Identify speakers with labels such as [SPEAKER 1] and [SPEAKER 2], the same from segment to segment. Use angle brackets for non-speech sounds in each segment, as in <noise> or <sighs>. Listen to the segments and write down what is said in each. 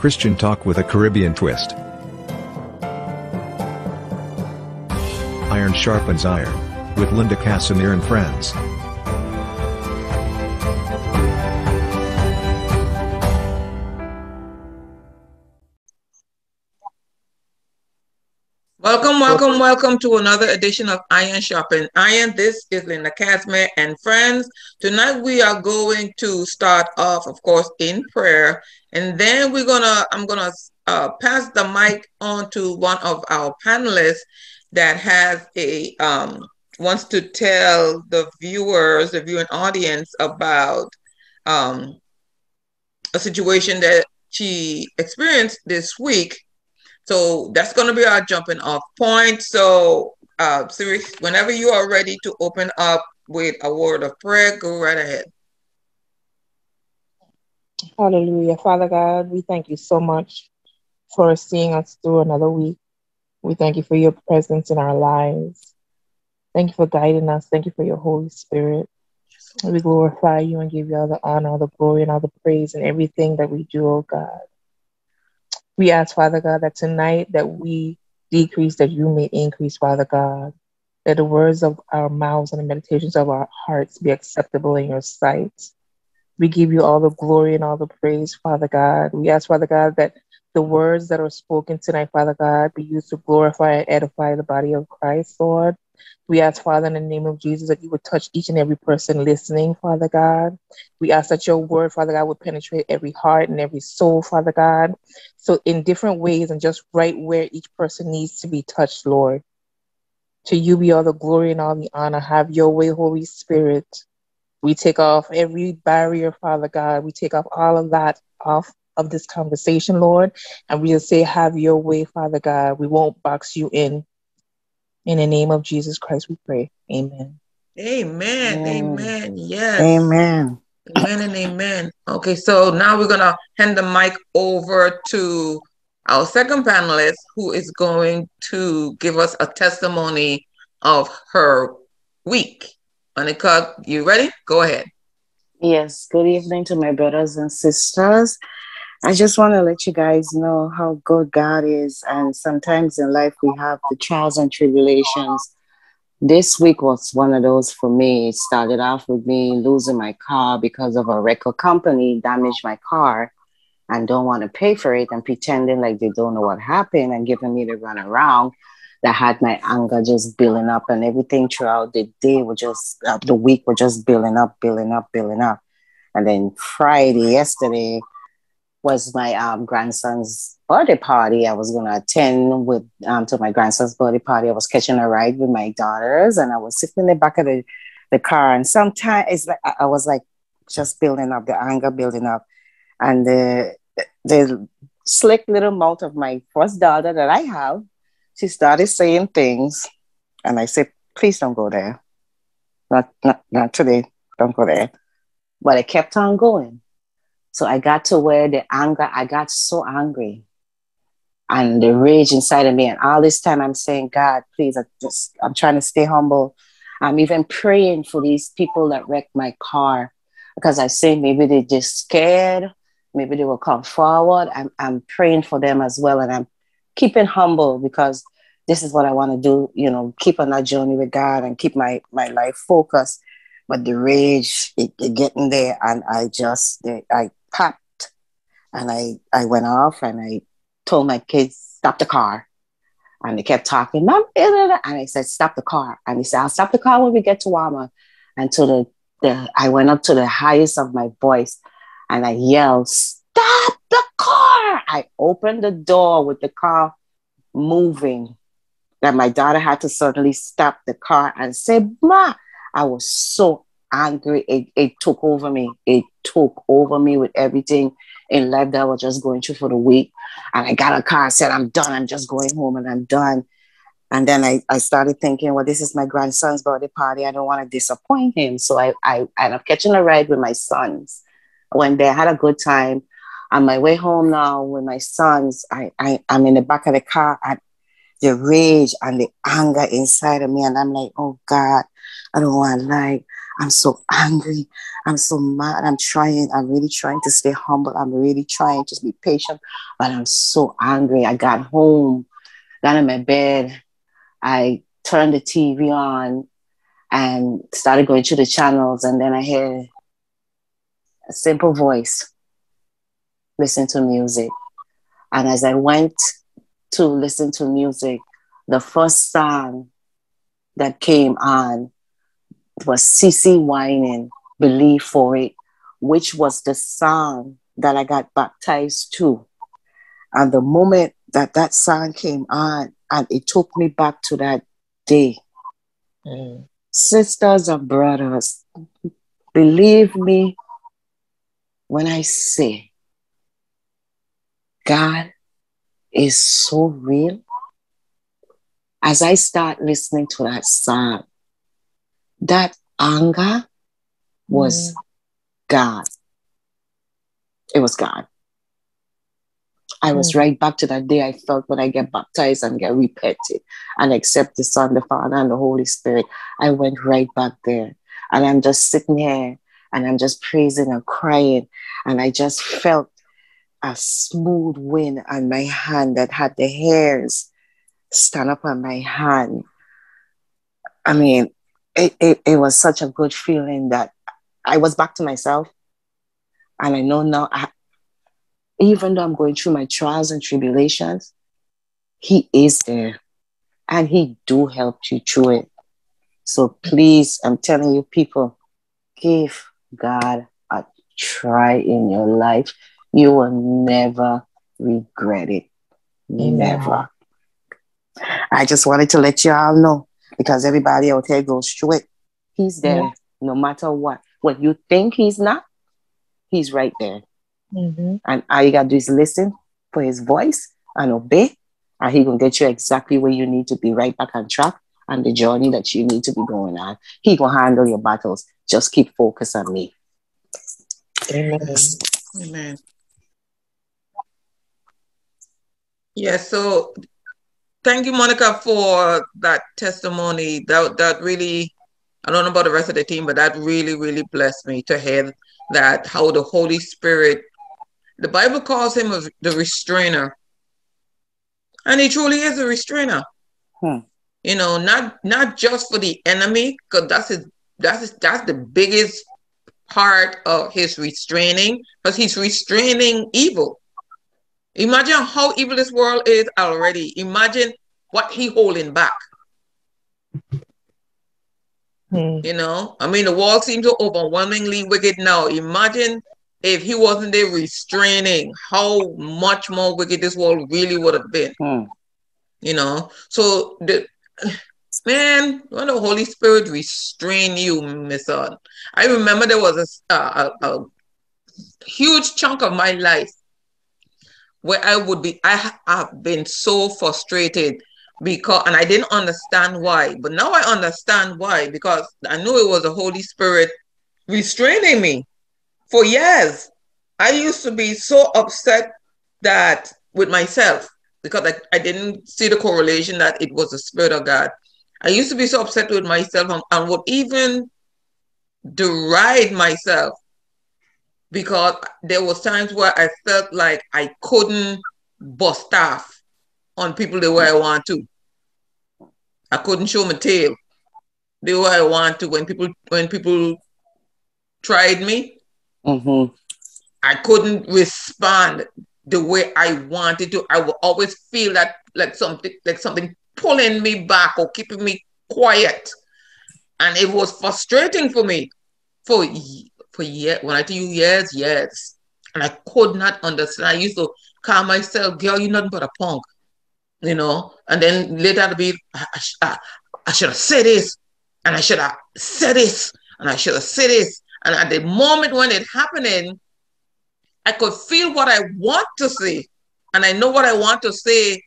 [SPEAKER 1] Christian talk with a Caribbean twist. Iron sharpens iron. With Linda Casimir and friends.
[SPEAKER 2] Welcome, welcome, welcome to another edition of Iron Sharpens. Iron. This is Linda Casimir and friends. Tonight we are going to start off, of course, in prayer, and then we're gonna. I'm gonna uh, pass the mic on to one of our panelists that has a um, wants to tell the viewers, the viewing audience, about um, a situation that she experienced this week so that's going to be our jumping off point. So, uh, whenever you are ready to open up with a word of prayer, go right ahead.
[SPEAKER 3] Hallelujah. Father God, we thank you so much for seeing us through another week. We thank you for your presence in our lives. Thank you for guiding us. Thank you for your Holy Spirit. We glorify you and give you all the honor, all the glory, and all the praise in everything that we do, oh God. We ask, Father God, that tonight that we decrease, that you may increase, Father God. That the words of our mouths and the meditations of our hearts be acceptable in your sight. We give you all the glory and all the praise, Father God. We ask, Father God, that the words that are spoken tonight, Father God, be used to glorify and edify the body of Christ, Lord. We ask, Father, in the name of Jesus, that you would touch each and every person listening, Father God. We ask that your word, Father God, would penetrate every heart and every soul, Father God. So, in different ways and just right where each person needs to be touched, Lord. To you be all the glory and all the honor. Have your way, Holy Spirit. We take off every barrier, Father God. We take off all of that off of this conversation, Lord. And we just say, Have your way, Father God. We won't box you in. In the name of Jesus Christ, we pray. Amen.
[SPEAKER 2] Amen. Amen. amen. Yes.
[SPEAKER 4] Amen.
[SPEAKER 2] Amen and amen. Okay, so now we're gonna hand the mic over to our second panelist, who is going to give us a testimony of her week. Anika, you ready? Go ahead.
[SPEAKER 4] Yes. Good evening to my brothers and sisters. I just want to let you guys know how good God is. And sometimes in life, we have the trials and tribulations. This week was one of those for me. It started off with me losing my car because of a record company damaged my car and don't want to pay for it and pretending like they don't know what happened and giving me the run around that had my anger just building up and everything throughout the day was just uh, the week was just building up building up building up and then friday yesterday was my um, grandson's birthday party. I was gonna attend with um, to my grandson's birthday party. I was catching a ride with my daughters, and I was sitting in the back of the, the car. And sometimes it's like I was like just building up the anger, building up, and the the slick little mouth of my first daughter that I have, she started saying things, and I said, "Please don't go there. Not not not today. Don't go there." But I kept on going so I got to where the anger, I got so angry and the rage inside of me. And all this time I'm saying, God, please, I just, I'm trying to stay humble. I'm even praying for these people that wrecked my car because I say maybe they're just scared. Maybe they will come forward. I'm, I'm praying for them as well. And I'm keeping humble because this is what I want to do, you know, keep on that journey with God and keep my, my life focused. But the rage, it, it getting there. And I just, I popped and I, I went off and I told my kids, stop the car. And they kept talking, Mom, eh, eh, eh. and I said, stop the car. And he said, I'll stop the car when we get to Walmart. And to the, the I went up to the highest of my voice and I yelled, stop the car. I opened the door with the car moving. That my daughter had to suddenly stop the car and say, Ma, I was so angry. It, it took over me. It took over me with everything in life that I was just going through for the week. And I got a car, and said, I'm done. I'm just going home and I'm done. And then I, I started thinking, well, this is my grandson's birthday party. I don't want to disappoint him. So I, I ended up catching a ride with my sons. When they had a good time. On my way home now with my sons, I, I, I'm in the back of the car the rage and the anger inside of me. And I'm like, oh God, I don't want to lie. I'm so angry. I'm so mad. I'm trying. I'm really trying to stay humble. I'm really trying to be patient, but I'm so angry. I got home, got in my bed. I turned the TV on and started going through the channels. And then I heard a simple voice listen to music. And as I went to listen to music, the first song that came on was CeCe Winans, Believe for It, which was the song that I got baptized to. And the moment that that song came on, and it took me back to that day. Mm. Sisters and brothers, believe me when I say God is so real. As I start listening to that song, that anger was mm. God. It was God. I was mm. right back to that day I felt when I get baptized and get repented and accept the Son, the Father, and the Holy Spirit. I went right back there. And I'm just sitting here and I'm just praising and crying. And I just felt a smooth wind on my hand that had the hairs stand up on my hand. I mean, it, it, it was such a good feeling that I was back to myself. And I know now, I, even though I'm going through my trials and tribulations, He is there and He do help you through it. So please, I'm telling you, people, give God a try in your life. You will never regret it. Never. I just wanted to let you all know because everybody out here goes through it. He's there yeah. no matter what. What you think he's not, he's right there. Mm-hmm. And all you gotta do is listen for his voice and obey, and he gonna get you exactly where you need to be right back on track and the journey that you need to be going on. He gonna handle your battles. Just keep focus on me.
[SPEAKER 2] Amen. Amen. Yeah, so thank you, Monica, for that testimony. That that really, I don't know about the rest of the team, but that really, really blessed me to hear that how the Holy Spirit, the Bible calls him the restrainer, and he truly is a restrainer. Hmm. You know, not not just for the enemy, because that's his, that's his, that's the biggest part of his restraining, because he's restraining evil. Imagine how evil this world is already. Imagine what he holding back. Hmm. You know, I mean, the world seems so overwhelmingly wicked now. Imagine if he wasn't there restraining, how much more wicked this world really would have been. Hmm. You know, so the man, when the Holy Spirit restrain you, my son. I remember there was a, a, a huge chunk of my life where I would be, I have been so frustrated because, and I didn't understand why, but now I understand why because I knew it was the Holy Spirit restraining me for years. I used to be so upset that with myself because I, I didn't see the correlation that it was the Spirit of God. I used to be so upset with myself and, and would even deride myself because there was times where I felt like I couldn't bust off on people the way I want to. I couldn't show my tail the way I want to when people when people tried me. Mm-hmm. I couldn't respond the way I wanted to. I would always feel that like something like something pulling me back or keeping me quiet. And it was frustrating for me for for years, when I tell you years, years, and I could not understand. I used to call myself, girl, you're nothing but a punk, you know. And then later to be, I, I, I should have said this, and I should have said this, and I should have said this. And at the moment when it happening, I could feel what I want to say, and I know what I want to say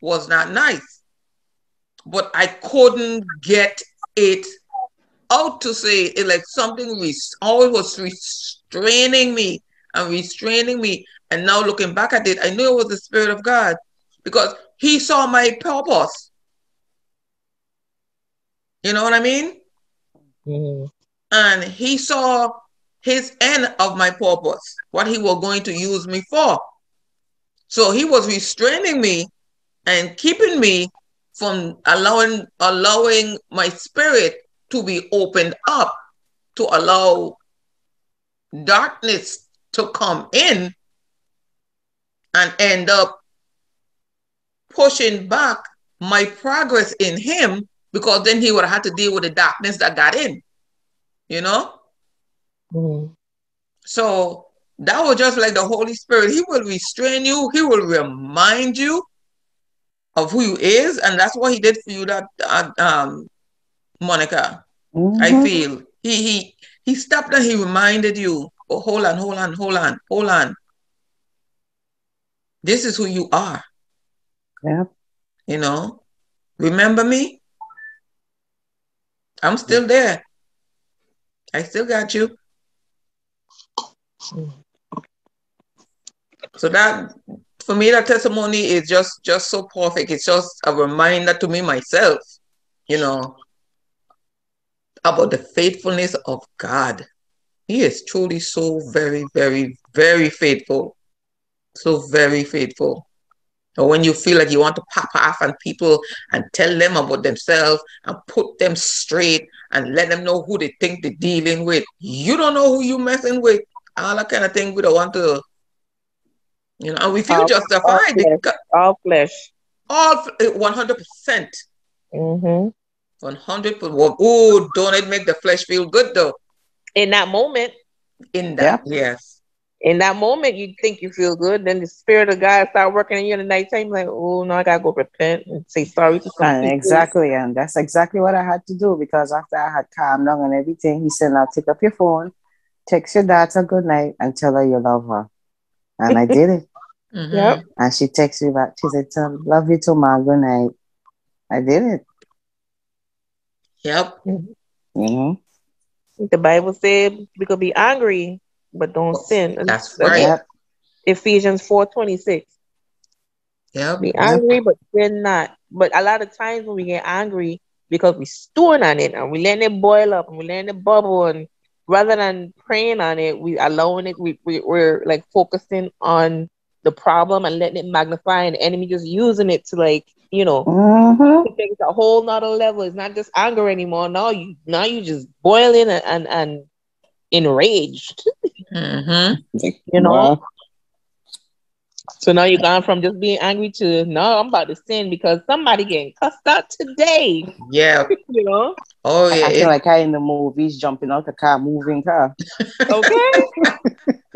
[SPEAKER 2] was not nice, but I couldn't get it out to say it like something res- always was restraining me and restraining me. And now looking back at it, I knew it was the Spirit of God because He saw my purpose. You know what I mean? Mm-hmm. and he saw his end of my purpose, what he was going to use me for. So he was restraining me and keeping me from allowing allowing my spirit to be opened up to allow darkness to come in and end up pushing back my progress in him because then he would have had to deal with the darkness that got in you know? Mm-hmm. so that was just like the holy spirit. He will restrain you. He will remind you of who you is. And that's what he did for you that uh, um monica mm-hmm. i feel he he he stopped and he reminded you oh hold on hold on hold on hold on. This is who you are.
[SPEAKER 4] Yeah.
[SPEAKER 2] You know? Remember me? I'm still there. I still got you. So that for me that testimony is just just so perfect. It's just a reminder to me myself you know about the faithfulness of god he is truly so very very very faithful so very faithful or when you feel like you want to pop off on people and tell them about themselves and put them straight and let them know who they think they're dealing with you don't know who you messing with all that kind of thing we don't want to you know, and we feel all, justified.
[SPEAKER 3] All flesh. All, flesh.
[SPEAKER 2] all 100%.
[SPEAKER 3] Mm-hmm.
[SPEAKER 2] 100 percent. Oh, don't it make the flesh feel good though?
[SPEAKER 3] In that moment.
[SPEAKER 2] In that, yeah. yes.
[SPEAKER 3] In that moment, you think you feel good. Then the spirit of God start working in you in the nighttime. Like, oh no, I gotta go repent and say sorry to
[SPEAKER 4] someone. Exactly, and that's exactly what I had to do because after I had calmed down and everything, he said, "Now take up your phone, text your daughter good night, and tell her you love her." And I did it. <laughs>
[SPEAKER 3] Mm-hmm. Yep.
[SPEAKER 4] And she texted me back. She said, Love you too, mom. Good night. I did it.
[SPEAKER 2] Yep.
[SPEAKER 4] Mm-hmm.
[SPEAKER 3] The Bible said we could be angry, but don't sin.
[SPEAKER 2] That's, That's right. Yep.
[SPEAKER 3] Ephesians 4 26.
[SPEAKER 2] Yep.
[SPEAKER 3] Be angry, yep. but sin not. But a lot of times when we get angry, because we stewing on it and we letting it boil up and we letting it bubble and rather than praying on it, we allowing it, we, we, we're like focusing on the problem and letting it magnify and the enemy just using it to like you know
[SPEAKER 4] mm-hmm.
[SPEAKER 3] take it a whole nother level it's not just anger anymore now you now you just boiling and and, and enraged
[SPEAKER 2] mm-hmm.
[SPEAKER 3] you know wow. So now you're gone from just being angry to no, I'm about to sin because somebody getting cussed out today.
[SPEAKER 2] Yeah. <laughs>
[SPEAKER 3] you know?
[SPEAKER 2] Oh yeah.
[SPEAKER 4] I feel like I in the movies jumping out the car, moving car. <laughs>
[SPEAKER 3] Okay.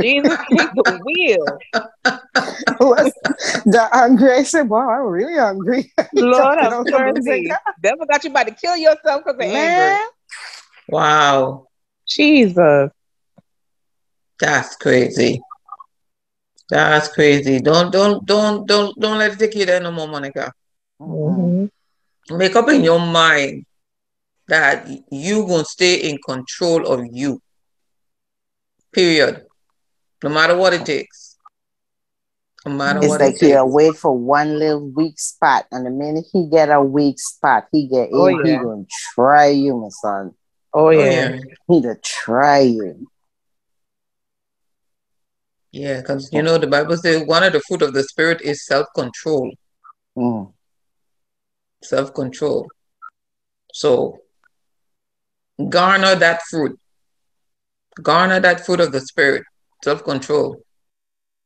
[SPEAKER 3] Jesus take the wheel. <laughs>
[SPEAKER 4] the angry. I said, wow, I'm really hungry.
[SPEAKER 3] Lord have mercy. Devil got you about to kill yourself because of anger.
[SPEAKER 2] Wow.
[SPEAKER 3] Jesus.
[SPEAKER 2] That's crazy. That's crazy. Don't don't don't don't don't let it take you there no more, Monica.
[SPEAKER 3] Mm-hmm.
[SPEAKER 2] Make up in your mind that you gonna stay in control of you. Period. No matter what it takes. No matter
[SPEAKER 4] it's
[SPEAKER 2] what
[SPEAKER 4] like
[SPEAKER 2] it
[SPEAKER 4] you wait for one little weak spot, and the minute he get a weak spot, he get oh, in, yeah. he gonna try you, my son.
[SPEAKER 3] Oh yeah,
[SPEAKER 4] he gonna try you.
[SPEAKER 2] Yeah, because you know the Bible says one of the fruit of the spirit is self-control.
[SPEAKER 4] Mm.
[SPEAKER 2] Self-control. So garner that fruit. Garner that fruit of the spirit. Self-control.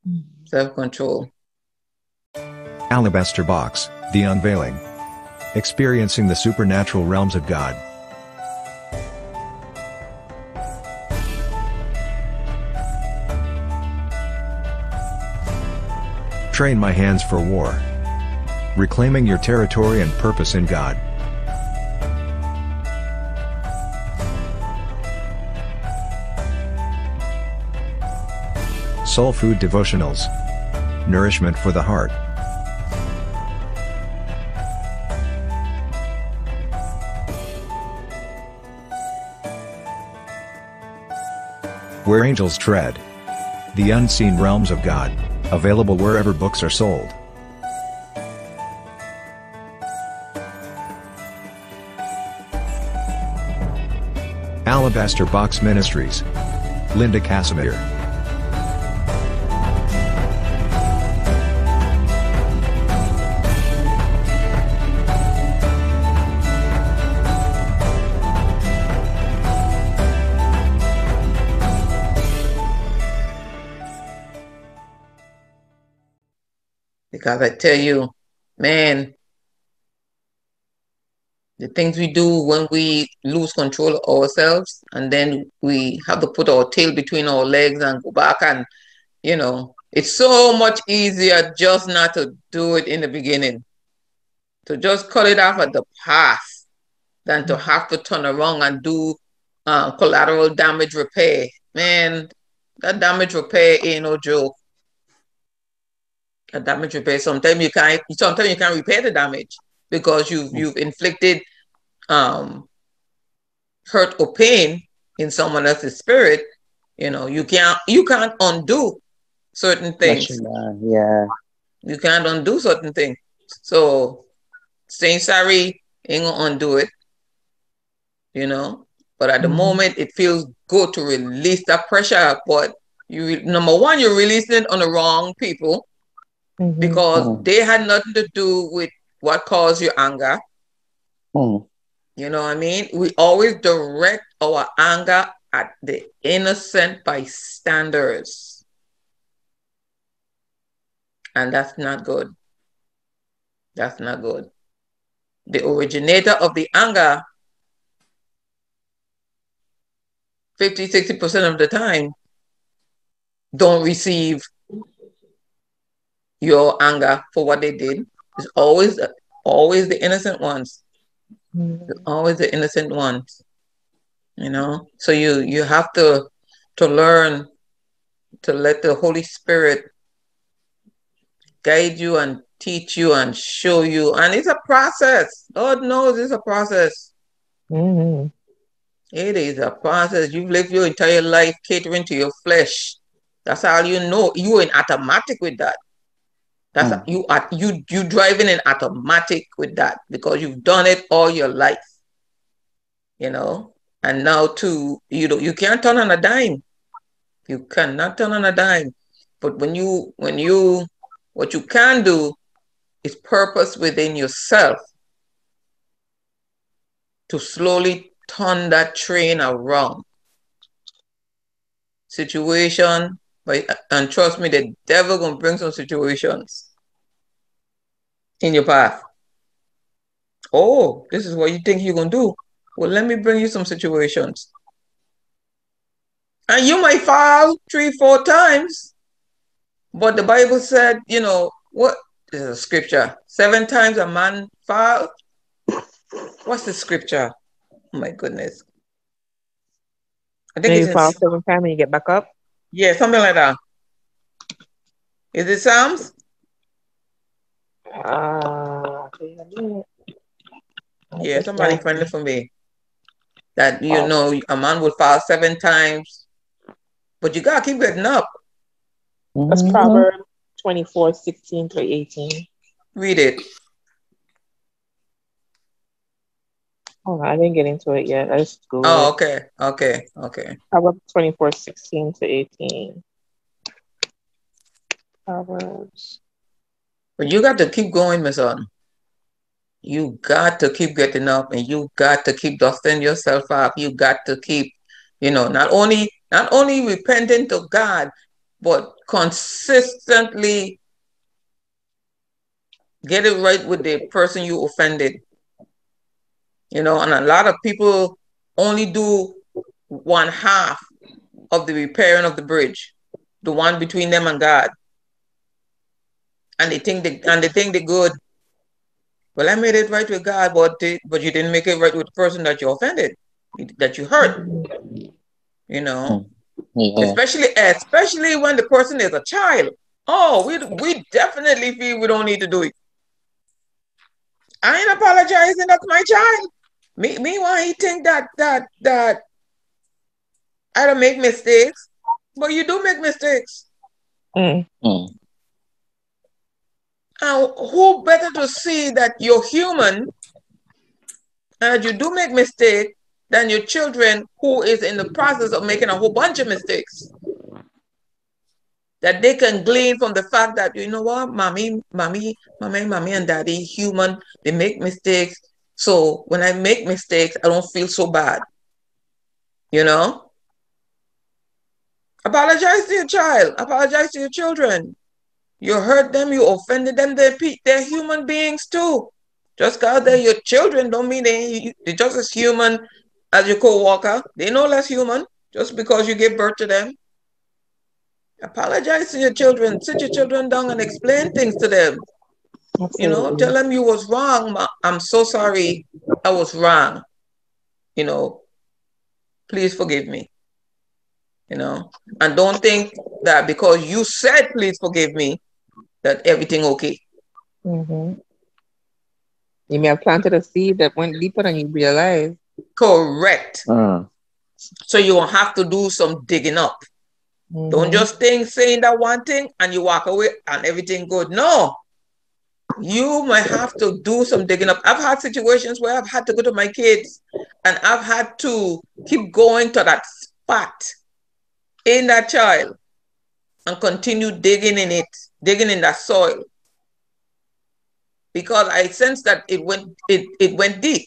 [SPEAKER 2] Mm. Self-control.
[SPEAKER 1] Alabaster Box, The Unveiling. Experiencing the supernatural realms of God. Train my hands for war. Reclaiming your territory and purpose in God. Soul Food Devotionals. Nourishment for the heart. Where Angels Tread. The Unseen Realms of God. Available wherever books are sold. Alabaster Box Ministries. Linda Casimir.
[SPEAKER 2] Because I tell you, man, the things we do when we lose control of ourselves and then we have to put our tail between our legs and go back and you know it's so much easier just not to do it in the beginning. To just cut it off at the pass than to have to turn around and do uh, collateral damage repair. Man that damage repair ain't no joke a damage repair sometimes you can't sometimes you can't repair the damage because you've mm. you've inflicted um, hurt or pain in someone else's spirit, you know, you can't you can't undo certain things.
[SPEAKER 4] Yeah.
[SPEAKER 2] You can't undo certain things. So saying sorry ain't gonna undo it. You know? But at the mm-hmm. moment it feels good to release that pressure. But you number one, you're releasing it on the wrong people mm-hmm. because mm-hmm. they had nothing to do with what caused your anger.
[SPEAKER 4] Mm.
[SPEAKER 2] You know what I mean? We always direct our anger at the innocent bystanders. And that's not good. That's not good. The originator of the anger, 50, 60% of the time, don't receive your anger for what they did. It's always always the innocent ones. Mm. Always the innocent ones. You know? So you you have to to learn to let the Holy Spirit guide you and teach you and show you. And it's a process. God knows it's a process.
[SPEAKER 3] Mm-hmm.
[SPEAKER 2] It is a process. You've lived your entire life catering to your flesh. That's all you know. You're in automatic with that. That's mm. you are you you driving an automatic with that because you've done it all your life. You know, and now too, you know, you can't turn on a dime. You cannot turn on a dime. But when you when you what you can do is purpose within yourself to slowly turn that train around. Situation, but and trust me, the devil gonna bring some situations in your path. Oh, this is what you think you're going to do. Well, let me bring you some situations. And you might fall three, four times. But the Bible said, you know, what is a scripture? Seven times a man fall. What's the scripture? Oh my goodness.
[SPEAKER 3] I think it's you fall seven times and you get back up.
[SPEAKER 2] Yeah, something like that. Is it Psalms?
[SPEAKER 3] Uh,
[SPEAKER 2] yeah, somebody friendly for me. That you oh. know, a man will fall seven times, but you gotta keep getting up.
[SPEAKER 3] That's mm-hmm. Proverbs 24, 16 to 18.
[SPEAKER 2] Read it.
[SPEAKER 3] Oh, I didn't get into it yet. I just
[SPEAKER 2] Googled Oh, okay. Okay. Okay.
[SPEAKER 3] Proverbs 24, 16 to 18. Proverbs
[SPEAKER 2] but you got to keep going, Miss Autumn. You got to keep getting up and you got to keep dusting yourself up. You got to keep, you know, not only not only repenting to God, but consistently get it right with the person you offended. You know, and a lot of people only do one half of the repairing of the bridge, the one between them and God and they think they and they think they're good. Well, I made it right with God, but they, but you didn't make it right with the person that you offended, that you hurt. You know, yeah. especially especially when the person is a child. Oh, we we definitely feel we don't need to do it. I ain't apologizing. That's my child. Me, meanwhile, he think that that that I don't make mistakes, but you do make mistakes.
[SPEAKER 3] Mm.
[SPEAKER 4] Mm.
[SPEAKER 2] And who better to see that you're human and you do make mistake than your children who is in the process of making a whole bunch of mistakes. That they can glean from the fact that, you know what, mommy, mommy, mommy, mommy, and daddy, human, they make mistakes. So when I make mistakes, I don't feel so bad. You know? Apologize to your child. Apologize to your children. You hurt them, you offended them, they're, they're human beings too. Just because they're your children don't mean they, they're just as human as your co-worker. They're no less human just because you give birth to them. Apologize to your children. Sit your children down and explain things to them. Absolutely. You know, tell them you was wrong. I'm so sorry. I was wrong. You know, please forgive me. You know, and don't think that because you said please forgive me, that everything okay.
[SPEAKER 3] Mm-hmm. You may have planted a seed that went deeper than you realize.
[SPEAKER 2] Correct. Uh. So you will have to do some digging up. Mm-hmm. Don't just think saying that one thing and you walk away and everything good. No. You might have to do some digging up. I've had situations where I've had to go to my kids and I've had to keep going to that spot in that child and continue digging in it, digging in that soil. Because I sensed that it went it, it went deep.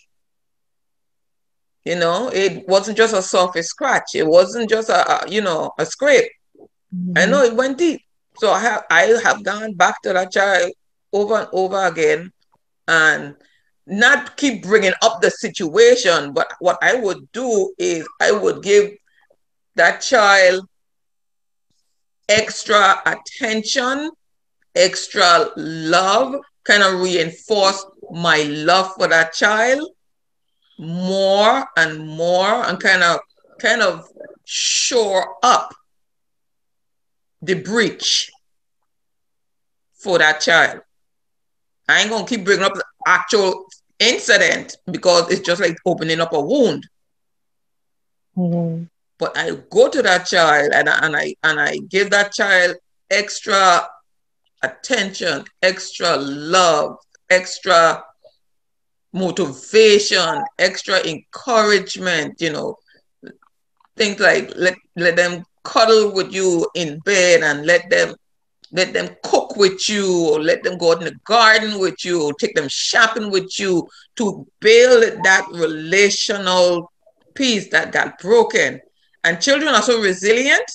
[SPEAKER 2] You know, it wasn't just a surface scratch. It wasn't just a, a you know a scrape. Mm-hmm. I know it went deep. So I have I have gone back to that child over and over again, and not keep bringing up the situation. But what I would do is I would give that child extra attention, extra love, kind of reinforce my love for that child more and more and kind of kind of shore up the breach for that child. I ain't gonna keep bringing up the actual incident because it's just like opening up a wound. Mm-hmm. But I go to that child and I, and I and I give that child extra attention, extra love, extra motivation, extra encouragement, you know, things like let, let them cuddle with you in bed and let them let them cook with you or let them go out in the garden with you or take them shopping with you to build that relational piece that got broken and children are so resilient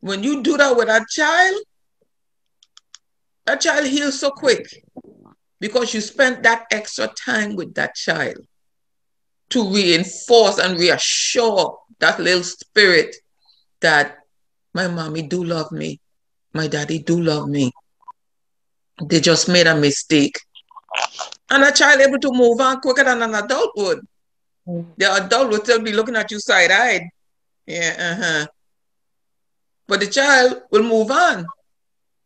[SPEAKER 2] when you do that with a child that child heals so quick because you spent that extra time with that child to reinforce and reassure that little spirit that my mommy do love me, my daddy do love me. They just made a mistake. And a child able to move on quicker than an adult would. The adult will still be looking at you side-eyed. Yeah, uh-huh. But the child will move on.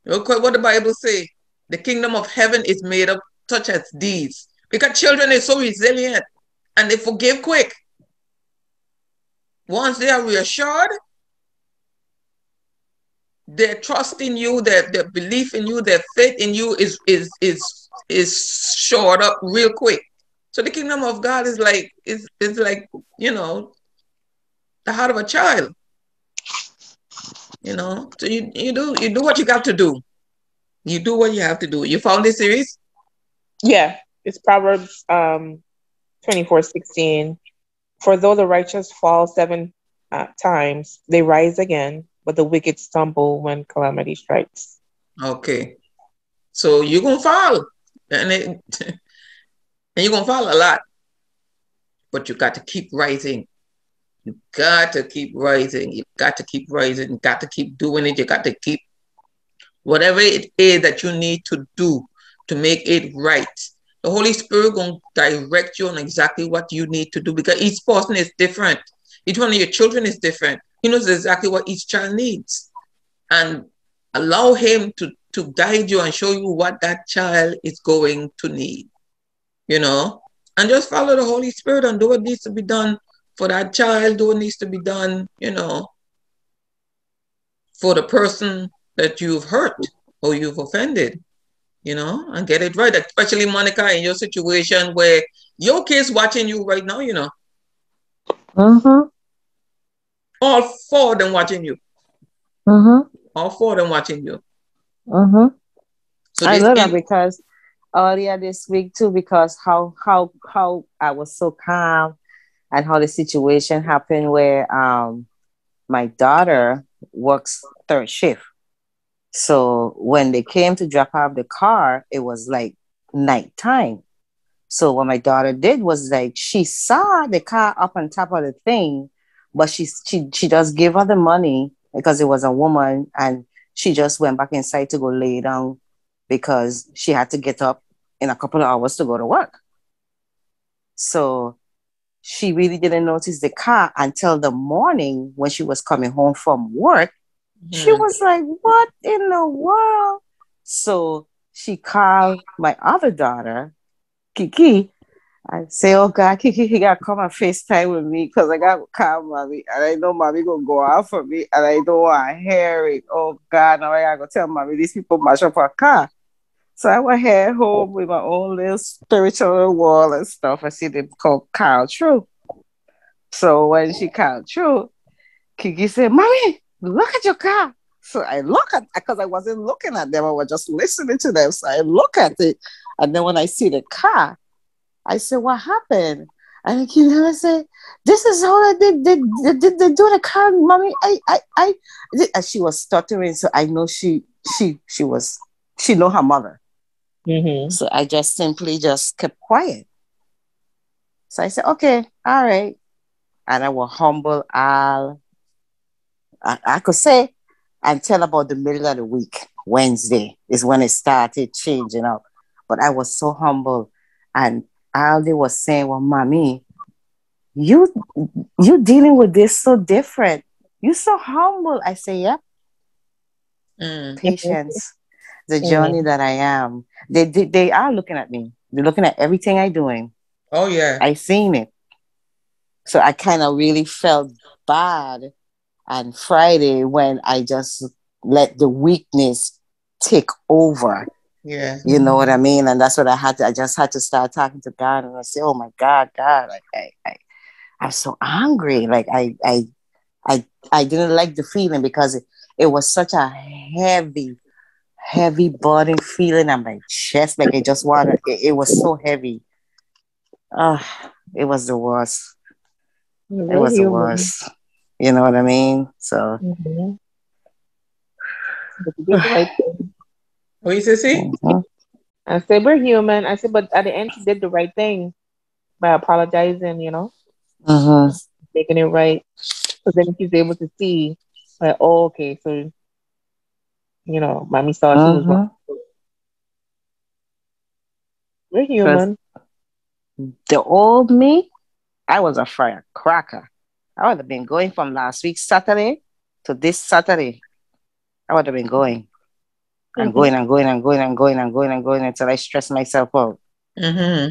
[SPEAKER 2] Look what the Bible say. The kingdom of heaven is made up such as these. Because children are so resilient and they forgive quick. Once they are reassured, their trust in you, their, their belief in you, their faith in you is is is is shored up real quick. So the kingdom of God is like is is like, you know, the heart of a child. You know, so you, you do you do what you got to do. You do what you have to do. You found this series?
[SPEAKER 3] Yeah, it's Proverbs um 24 16. For though the righteous fall seven uh, times, they rise again, but the wicked stumble when calamity strikes.
[SPEAKER 2] Okay. So you're going to fall. And, it, <laughs> and you're going to fall a lot. But you got to keep rising. You got to keep rising. You got to keep rising. You got to keep doing it. You got to keep whatever it is that you need to do to make it right. The Holy Spirit going to direct you on exactly what you need to do because each person is different. Each one of your children is different. He knows exactly what each child needs. And allow him to, to guide you and show you what that child is going to need. You know? And just follow the Holy Spirit and do what needs to be done for that child, do what needs to be done, you know, for the person that you've hurt or you've offended. you know, and get it right. Especially Monica in your situation where your kids watching you right now, you know.
[SPEAKER 4] Mm-hmm.
[SPEAKER 2] All four of them watching you.
[SPEAKER 4] Mm-hmm.
[SPEAKER 2] All four of them watching you.
[SPEAKER 4] Mm-hmm.
[SPEAKER 2] So
[SPEAKER 4] I that because earlier this week too, because how how how I was so calm and how the situation happened where um my daughter works third shift. So when they came to drop off the car, it was like nighttime. So what my daughter did was like she saw the car up on top of the thing, but she she she just gave her the money because it was a woman and she just went back inside to go lay down because she had to get up in a couple of hours to go to work. So she really didn't notice the car until the morning when she was coming home from work. She
[SPEAKER 2] Mhm.
[SPEAKER 4] was like, What in the world? So she called my other daughter, Kiki. I say, Oh God, Kiki, you gotta come and FaceTime with me because I got to call mommy and I know mommy gonna go out for me and I don't want to hear it. Oh God, now I gotta go tell mommy these people mash up her car. So I went home with my own little spiritual wall and stuff. I see them called Carl True. So when she called True, Kiki said, Mommy, look at your car. So I look at because I wasn't looking at them, I was just listening to them. So I look at it. And then when I see the car, I said, What happened? And Kiki I said, This is how they did they, they, they, they do the car, mommy. I I I and she was stuttering. So I know she she she was she know her mother.
[SPEAKER 3] Mm-hmm.
[SPEAKER 4] So I just simply just kept quiet. So I said, okay, all right. And I was humble all I, I could say until about the middle of the week, Wednesday is when it started changing up. But I was so humble. And all they was saying, well, mommy, you you dealing with this so different. You so humble. I say, yeah,
[SPEAKER 2] Mm.
[SPEAKER 4] patience, the
[SPEAKER 3] Mhm.
[SPEAKER 4] journey that I am. They, they they are looking at me. They're looking at everything I'm doing.
[SPEAKER 2] Oh yeah.
[SPEAKER 4] I seen it. So I kind of really felt bad on Friday when I just let the weakness take over.
[SPEAKER 2] Yeah.
[SPEAKER 4] You know what I mean? And that's what I had to, I just had to start talking to God and I say, Oh my God, God, like I, I I'm so angry. Like I I I I didn't like the feeling because it, it was such a heavy, heavy burden feeling on my chest. Like I just wanted it, it was so heavy. Ah, it was the worst. It was the worst. You know what I mean? So
[SPEAKER 3] Mm-hmm. But you did the right thing.
[SPEAKER 2] What you say, see?
[SPEAKER 4] mhm.
[SPEAKER 3] I said we're human. I said, but at the end, she did the right thing by apologizing. You know,
[SPEAKER 4] Mhm.
[SPEAKER 3] making it right. So then she's able to see, like, oh, okay, so you know, mommy saw she was wrong. We're human.
[SPEAKER 4] the old me, I was a firecracker. I would have been going from last week Saturday to this Saturday. I would have been going and
[SPEAKER 3] Mhm.
[SPEAKER 4] going and going and going and going and going and going until I stress myself out.
[SPEAKER 2] Mm-hmm.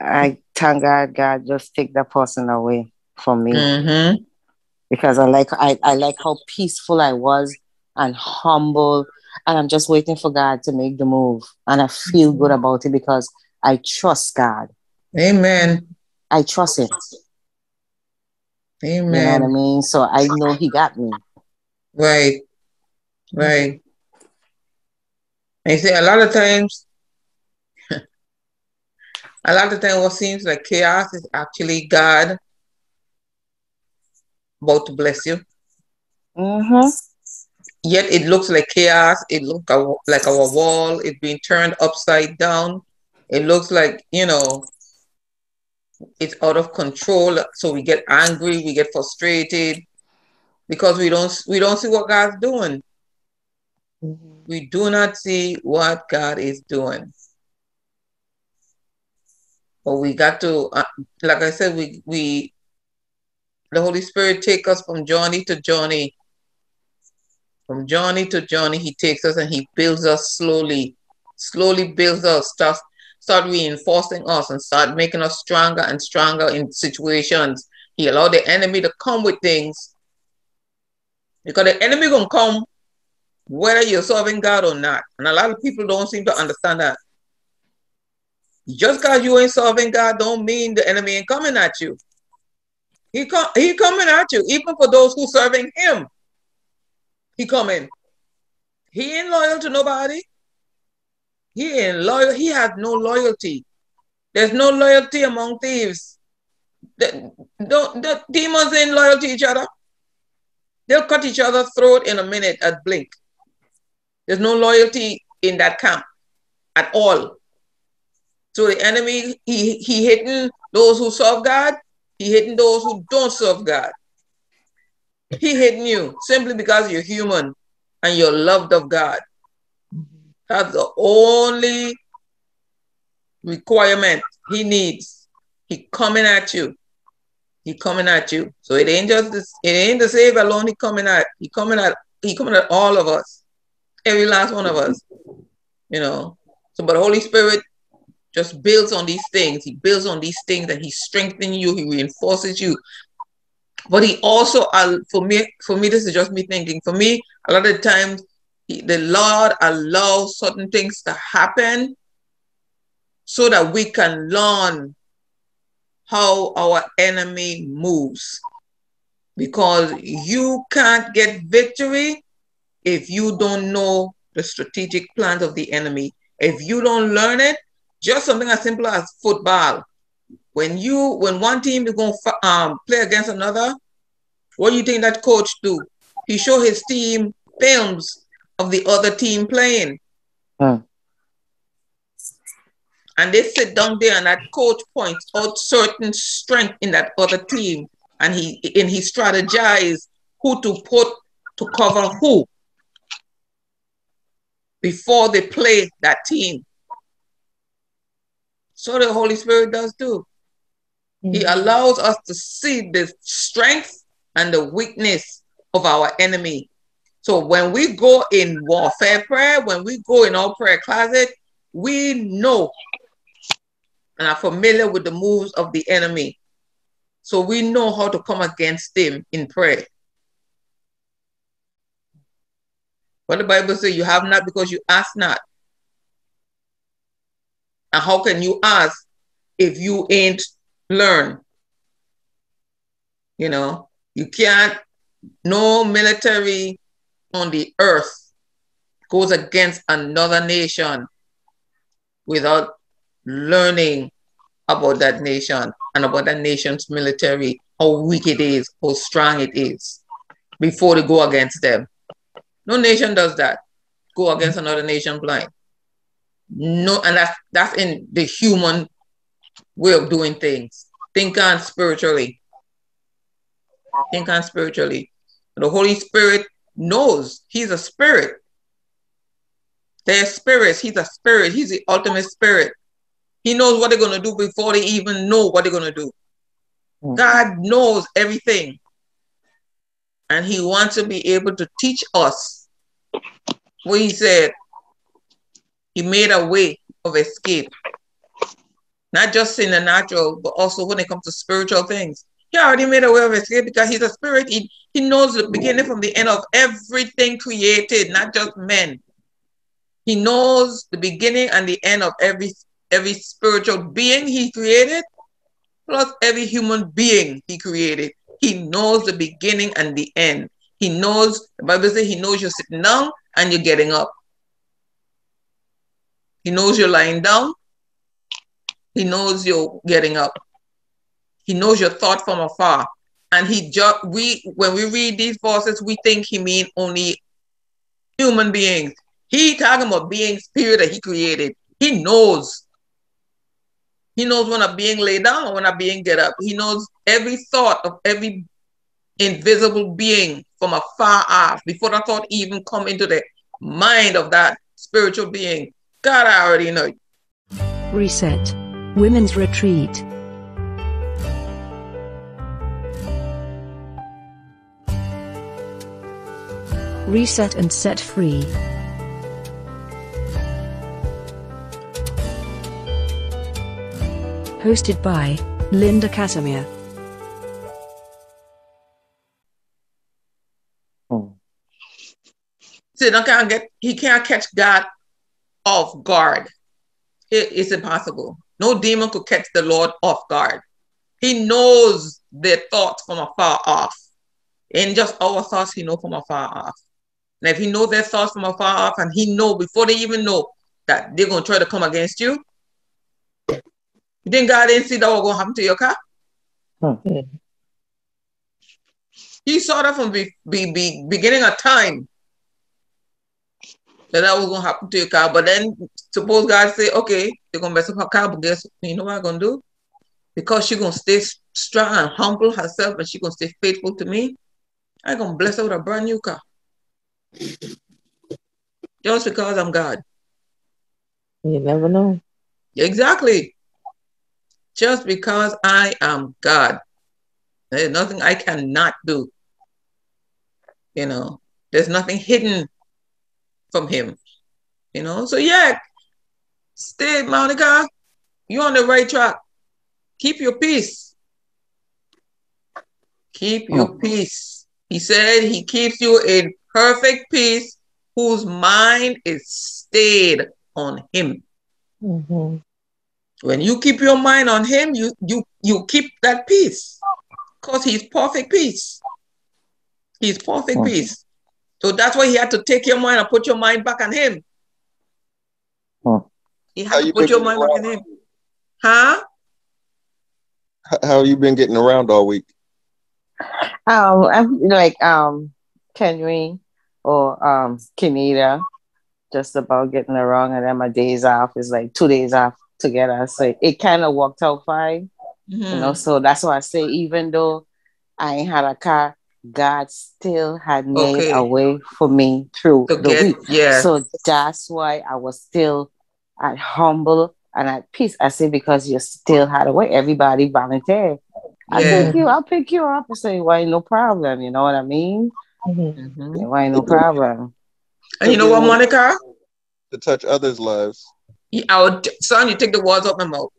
[SPEAKER 4] I thank God, God just take that person away from me
[SPEAKER 2] Mm-hmm.
[SPEAKER 4] Because I like I, I like how peaceful I was and humble, and I'm just waiting for God to make the move, and I feel good mm-hmm. about it because I trust God.
[SPEAKER 2] Amen.
[SPEAKER 4] I trust Him. You know what I
[SPEAKER 2] Amen.
[SPEAKER 4] mean? So I know He got me.
[SPEAKER 2] Right. Right. And you see, a lot of times, <laughs> a lot of times, what seems like chaos is actually God about to bless you.
[SPEAKER 4] Mm-hmm.
[SPEAKER 2] Yet it looks like chaos. It looks like our wall is being turned upside down. It looks like, you know, it's out of control. So we get angry, we get frustrated because we don't we don't see what God's doing.
[SPEAKER 3] Mhm.
[SPEAKER 2] We do not see what God is doing. But we got to, uh, like I said, we we the Holy Spirit take us from journey to journey. From journey to journey, He takes us and He builds us slowly, slowly builds us, start, start reinforcing us and start making us stronger and stronger in situations. He allowed the enemy to come with things because the enemy gonna come whether you're serving God or not. And a lot of people don't seem to understand that. Just because you ain't serving God don't mean the enemy ain't coming at you. He come, he coming at you, even for those who serving him. He coming. He ain't loyal to nobody. He ain't loyal. He has no loyalty. There's no loyalty among thieves. The, the, demons ain't loyal to each other. They'll cut each other's throat in a minute at blink. There's no loyalty in that camp at all. So the enemy, he, he hitting those who serve God, he hitting those who don't serve God. He hitting you simply because you're human and you're loved of God. That's the only requirement he needs. He coming at you. He coming at you. So it ain't just this, it ain't the save alone. He coming at. He coming at. He coming at all of us, every last one of us. You know. So, but Holy Spirit just builds on these things. He builds on these things and he strengthens you. He reinforces you. But he also, for me, for me, this is just me thinking. For me, a lot of times, he, the Lord allows certain things to happen so that we can learn how our enemy moves. Because you can't get victory if you don't know the strategic plans of the enemy. If you don't learn it, just something as simple as football. When you when one team is going to um, play against another, what do you think that coach do? He show his team films of the other team playing. Hmm. And they sit down there and that coach points out certain strength in that other team. And he and he strategize who to put to cover who before they play that team. So the Holy Spirit does too. Mm-hmm. He allows us to see the strength and the weakness of our enemy. So when we go in warfare prayer, when we go in our prayer closet, we know and are familiar with the moves of the enemy. So we know how to come against him in prayer. What the Bible says, you have not because you ask not. And how can you ask if you ain't learn? You know, you can't, no military on the earth goes against another nation without learning about that nation and about that nation's military, how weak it is, how strong it is, before they go against them. No nation does that. Go against another nation blind no, and that's that's in the human way of doing things. Think on spiritually. Think on spiritually. The Holy Spirit knows He's a spirit. They're spirits. He's a spirit. He's the ultimate spirit. He knows what they're going to do before they even know what they're going to do. Mm. God knows everything. And He wants to be able to teach us what He said he made a way of escape. Not just in the natural, but also when it comes to spiritual things. He already made a way of escape because he's a spirit. He, he knows the beginning from the end of everything created, not just men. He knows the beginning and the end of every every spiritual being he created, plus every human being he created. He knows the beginning and the end. He knows, the Bible says he knows you're sitting down and you're getting up. He knows you're lying down. He knows you're getting up. He knows your thought from afar. And he just we when we read these verses, we think he mean only human beings. He talking about being spirit that he created. He knows. He knows when a being lay down or when a being get up. He knows every thought of every invisible being from afar off before the thought even come into the mind of that spiritual being. God, I already know.
[SPEAKER 5] Reset. Women's Retreat. Reset and set free. Hosted by Linda Casimir. Hmm.
[SPEAKER 2] Satan can't get, he can't catch God off guard. It is impossible. No demon could catch the Lord off guard. He knows their thoughts from afar off. And just our thoughts, he knows from afar off. And if he knows their thoughts from afar off, and he know before they even know that they're gonna try to come against you, you think God didn't see that was gonna happen to your car?
[SPEAKER 3] Hmm.
[SPEAKER 2] He saw that from be, be, be beginning of time that that was gonna happen to your car. But then suppose God say, okay, you're gonna mess up her car, but guess you know what I'm gonna do? Because she's gonna stay strong and humble herself and she's gonna stay faithful to me, I'm gonna bless her with a brand new car. Just because I'm God.
[SPEAKER 3] You never know.
[SPEAKER 2] Exactly. Just because I am God. There's nothing I cannot do. You know, there's nothing hidden from him. You know, so yeah, stay, Monica. You're on the right track. Keep your peace. Keep your
[SPEAKER 4] Oh.
[SPEAKER 2] peace. He said he keeps you in perfect peace whose mind is stayed on him.
[SPEAKER 3] Mhm.
[SPEAKER 2] When you keep your mind on him, you you you keep that peace. Because he's perfect peace. He's perfect
[SPEAKER 4] Mhm.
[SPEAKER 2] peace. So that's why he had to take your mind and put your mind back on him.
[SPEAKER 4] Mhm.
[SPEAKER 2] He
[SPEAKER 6] How
[SPEAKER 2] to
[SPEAKER 6] you
[SPEAKER 2] put your mind back on him. Huh?
[SPEAKER 6] H- How you been getting around all week?
[SPEAKER 4] Um, I'm like um Kenry or um Kenita, just about getting around, and then my days off is like two days off together. So it kind of worked out fine, you know.
[SPEAKER 2] Mhm.
[SPEAKER 4] So that's why I say, even though I ain't had a car, God still had made
[SPEAKER 2] Okay.
[SPEAKER 4] a way for me through
[SPEAKER 2] To
[SPEAKER 4] the
[SPEAKER 2] get
[SPEAKER 4] week.
[SPEAKER 2] yeah.
[SPEAKER 4] So that's why I was still at humble and at peace. I say because you still had a way. Everybody volunteered. I'll
[SPEAKER 2] Yeah.
[SPEAKER 4] take you. I'll pick you up. I say, why no problem? You know what I mean?
[SPEAKER 3] Mhm.
[SPEAKER 2] Mhm.
[SPEAKER 4] Why no problem?
[SPEAKER 2] And you know what, Monica?
[SPEAKER 6] To touch others' lives.
[SPEAKER 2] You- I would, son, you take the words out my mouth.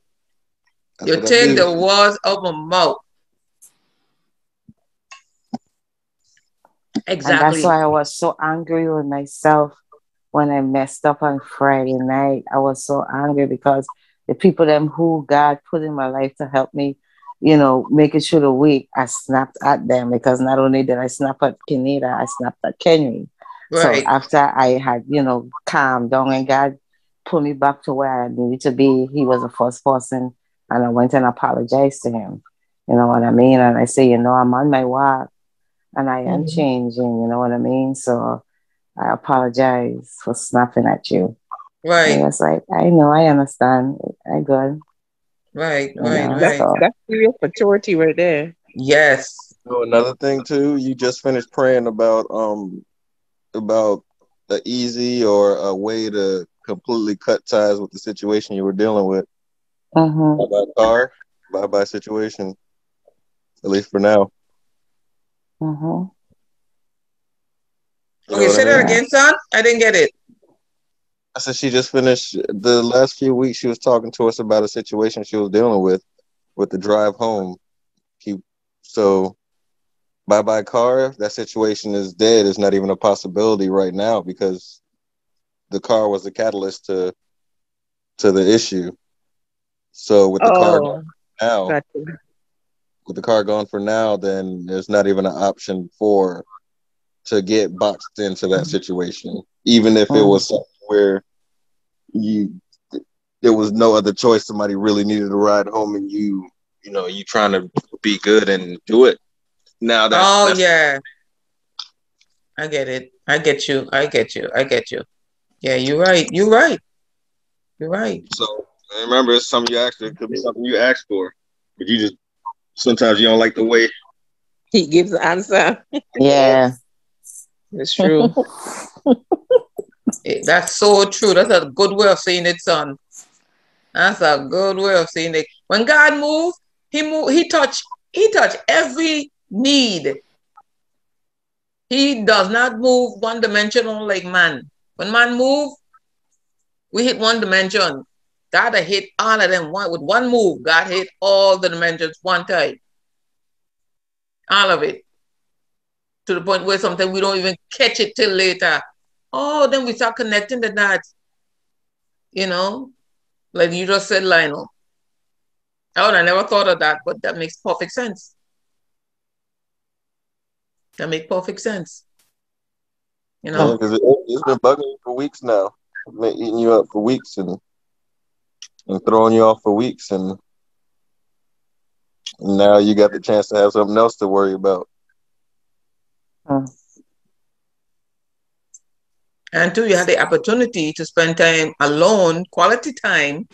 [SPEAKER 6] That's
[SPEAKER 2] You
[SPEAKER 6] what I
[SPEAKER 2] take the words out my mouth.
[SPEAKER 4] And
[SPEAKER 2] Exactly.
[SPEAKER 4] that's why I was so angry with myself when I messed up on Friday night. I was so angry because the people them who God put in my life to help me, you know, make it through the week, I snapped at them because not only did I snap at Kenita, I snapped at Kenry.
[SPEAKER 2] Right.
[SPEAKER 4] So after I had, you know, calmed down and God put me back to where I needed to be, he was the first person and I went and apologized to him. You know what I mean? And I say, you know, I'm on my walk and I am
[SPEAKER 3] Mhm.
[SPEAKER 4] changing, you know what I mean? So I apologize for snapping at you. And
[SPEAKER 2] right.
[SPEAKER 4] it's like, I know, I understand. I good.
[SPEAKER 2] Right.
[SPEAKER 4] You
[SPEAKER 2] Right.
[SPEAKER 4] know,
[SPEAKER 3] That's
[SPEAKER 2] Right.
[SPEAKER 4] so
[SPEAKER 3] that's serious maturity right there.
[SPEAKER 2] Yes.
[SPEAKER 6] So another thing too, you just finished praying about um about the easy or a way to completely cut ties with the situation you were dealing with.
[SPEAKER 4] mhm.
[SPEAKER 6] Bye bye car, bye bye situation. At least for now.
[SPEAKER 4] Mhm.
[SPEAKER 6] You know
[SPEAKER 2] Okay, say that again, son. I didn't get it.
[SPEAKER 6] I said she just finished the last few weeks. She was talking to us about a situation she was dealing with, with the drive home. He, so, bye bye car. That situation is dead. It's not even a possibility right now because the car was the catalyst to to the issue. So with the car
[SPEAKER 3] Oh,
[SPEAKER 6] now,
[SPEAKER 3] gotcha.
[SPEAKER 6] With the car gone for now, then there's not even an option for to get boxed into that situation, even if it mm. was where you there was no other choice. Somebody really needed a ride home, and you you know you trying to be good and do it. Now that's,
[SPEAKER 2] oh
[SPEAKER 6] that's
[SPEAKER 2] yeah. I get it. I get you. I get you. I get you. Yeah, you're right. You're right. You're right.
[SPEAKER 6] so. Remember, it's something you asked. It could be something you asked for, but you just sometimes you don't like the way.
[SPEAKER 3] He gives the answer. <laughs>
[SPEAKER 4] Yeah.
[SPEAKER 3] It's true. <laughs>
[SPEAKER 2] That's so true. That's a good way of saying it, son. That's a good way of saying it. When God moves, He move. He touch. He touch every need. He does not move one dimensional like man. When man move, we hit one dimension. God hit all of them one with one move. God hit all the dimensions one time. All of it. To the point where sometimes we don't even catch it till later. Oh, then we start connecting the dots. You know, like you just said, Lionel. Oh, I never thought of that, but that makes perfect sense. That makes perfect sense. You know,
[SPEAKER 6] because it, has been bugging you for weeks now, been eating you up for weeks and and throwing you off for weeks, and now you got the chance to have something else to worry about.
[SPEAKER 4] Hmm.
[SPEAKER 2] and two, you have the opportunity to spend time alone, quality time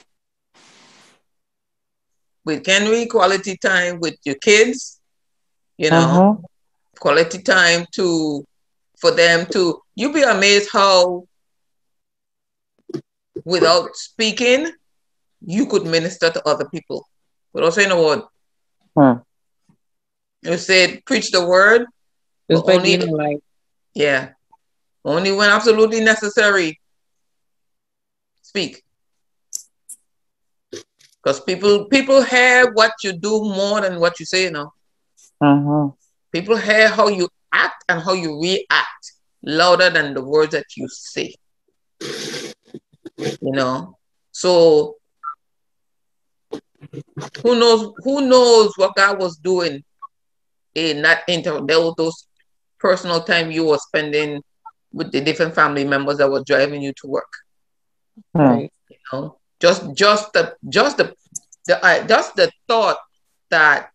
[SPEAKER 2] with Kenry, quality time with your kids, you know,
[SPEAKER 4] Uh-huh.
[SPEAKER 2] quality time to for them to you'll be amazed how without speaking you could minister to other people without saying a word.
[SPEAKER 4] Hmm.
[SPEAKER 2] You said preach the word,
[SPEAKER 3] Just by
[SPEAKER 2] only-
[SPEAKER 3] like,
[SPEAKER 2] yeah. Only when absolutely necessary. Speak. Because people people hear what you do more than what you say, you know.
[SPEAKER 4] Uh-huh.
[SPEAKER 2] People hear how you act and how you react louder than the words that you say. You know, so who knows who knows what God was doing in that inter those, those personal time you were spending with the different family members that were driving you to work.
[SPEAKER 4] Hmm.
[SPEAKER 3] right.
[SPEAKER 2] You know, just just the just the the uh, just the thought that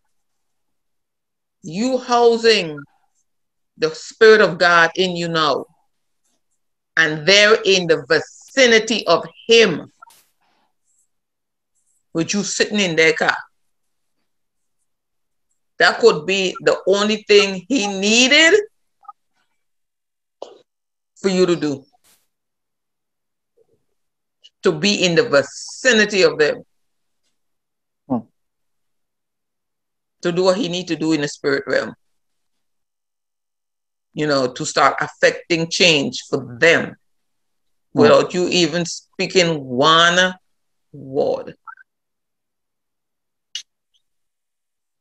[SPEAKER 2] you housing the spirit of God in you now, and they're in the vicinity of Him, with you sitting in their car. That could be the only thing He needed for you to do. To be in the vicinity of them.
[SPEAKER 4] Hmm.
[SPEAKER 2] To do what he need to do in the spirit realm. You know, to start affecting change for them without you even speaking one word.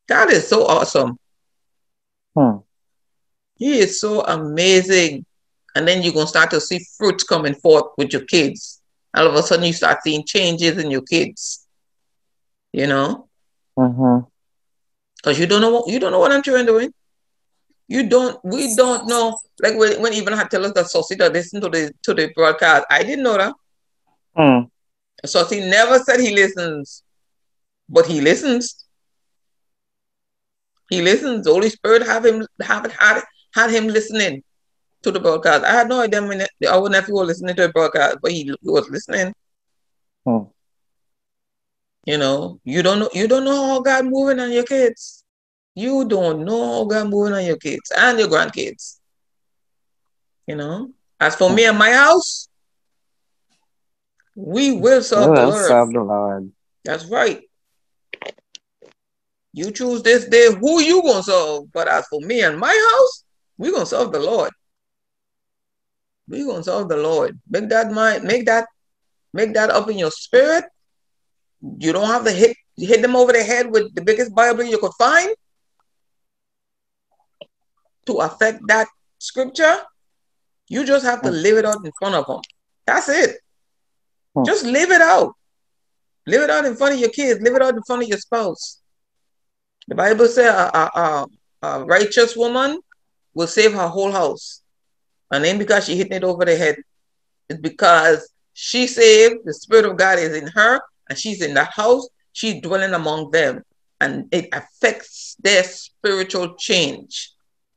[SPEAKER 2] God is so awesome.
[SPEAKER 4] Hmm.
[SPEAKER 2] He is so amazing. And then you're going to start to see fruits coming forth with your kids. All of a sudden, you start seeing changes in your kids. You know,
[SPEAKER 4] Uh-huh.
[SPEAKER 2] because you don't know what you don't know what I'm children doing. You don't. We don't know. Like when, when even had tell us that Saucy that listen to the to the broadcast. I didn't know that.
[SPEAKER 4] Hmm.
[SPEAKER 2] Saucy never said he listens, but he listens. He listens. The Holy Spirit have him have had had him listening to the broadcast. I had no idea when our nephew was listening to the broadcast, but he, he was listening.
[SPEAKER 4] Hmm.
[SPEAKER 2] You know, you don't know you don't know how God moving on your kids. You don't know how God moving on your kids and your grandkids. You know, as for me and my house, we will serve the
[SPEAKER 4] Well,
[SPEAKER 2] Lord.
[SPEAKER 4] serve the Lord.
[SPEAKER 2] That's right. You choose this day who you gonna serve. But as for me and my house, we gonna serve the Lord. We gonna serve the Lord. Make that mind, make that, make that up in your spirit. You don't have to hit hit them over the head with the biggest Bible you could find to affect that scripture. You just have to live it out in front of them. That's it.
[SPEAKER 4] Hmm.
[SPEAKER 2] Just live it out. Live it out in front of your kids. Live it out in front of your spouse. The Bible says a, a, a, a righteous woman will save her whole house. And then because she hit it over the head, it's because she saved, the Spirit of God is in her, and she's in that house, she's dwelling among them. And it affects their spiritual change.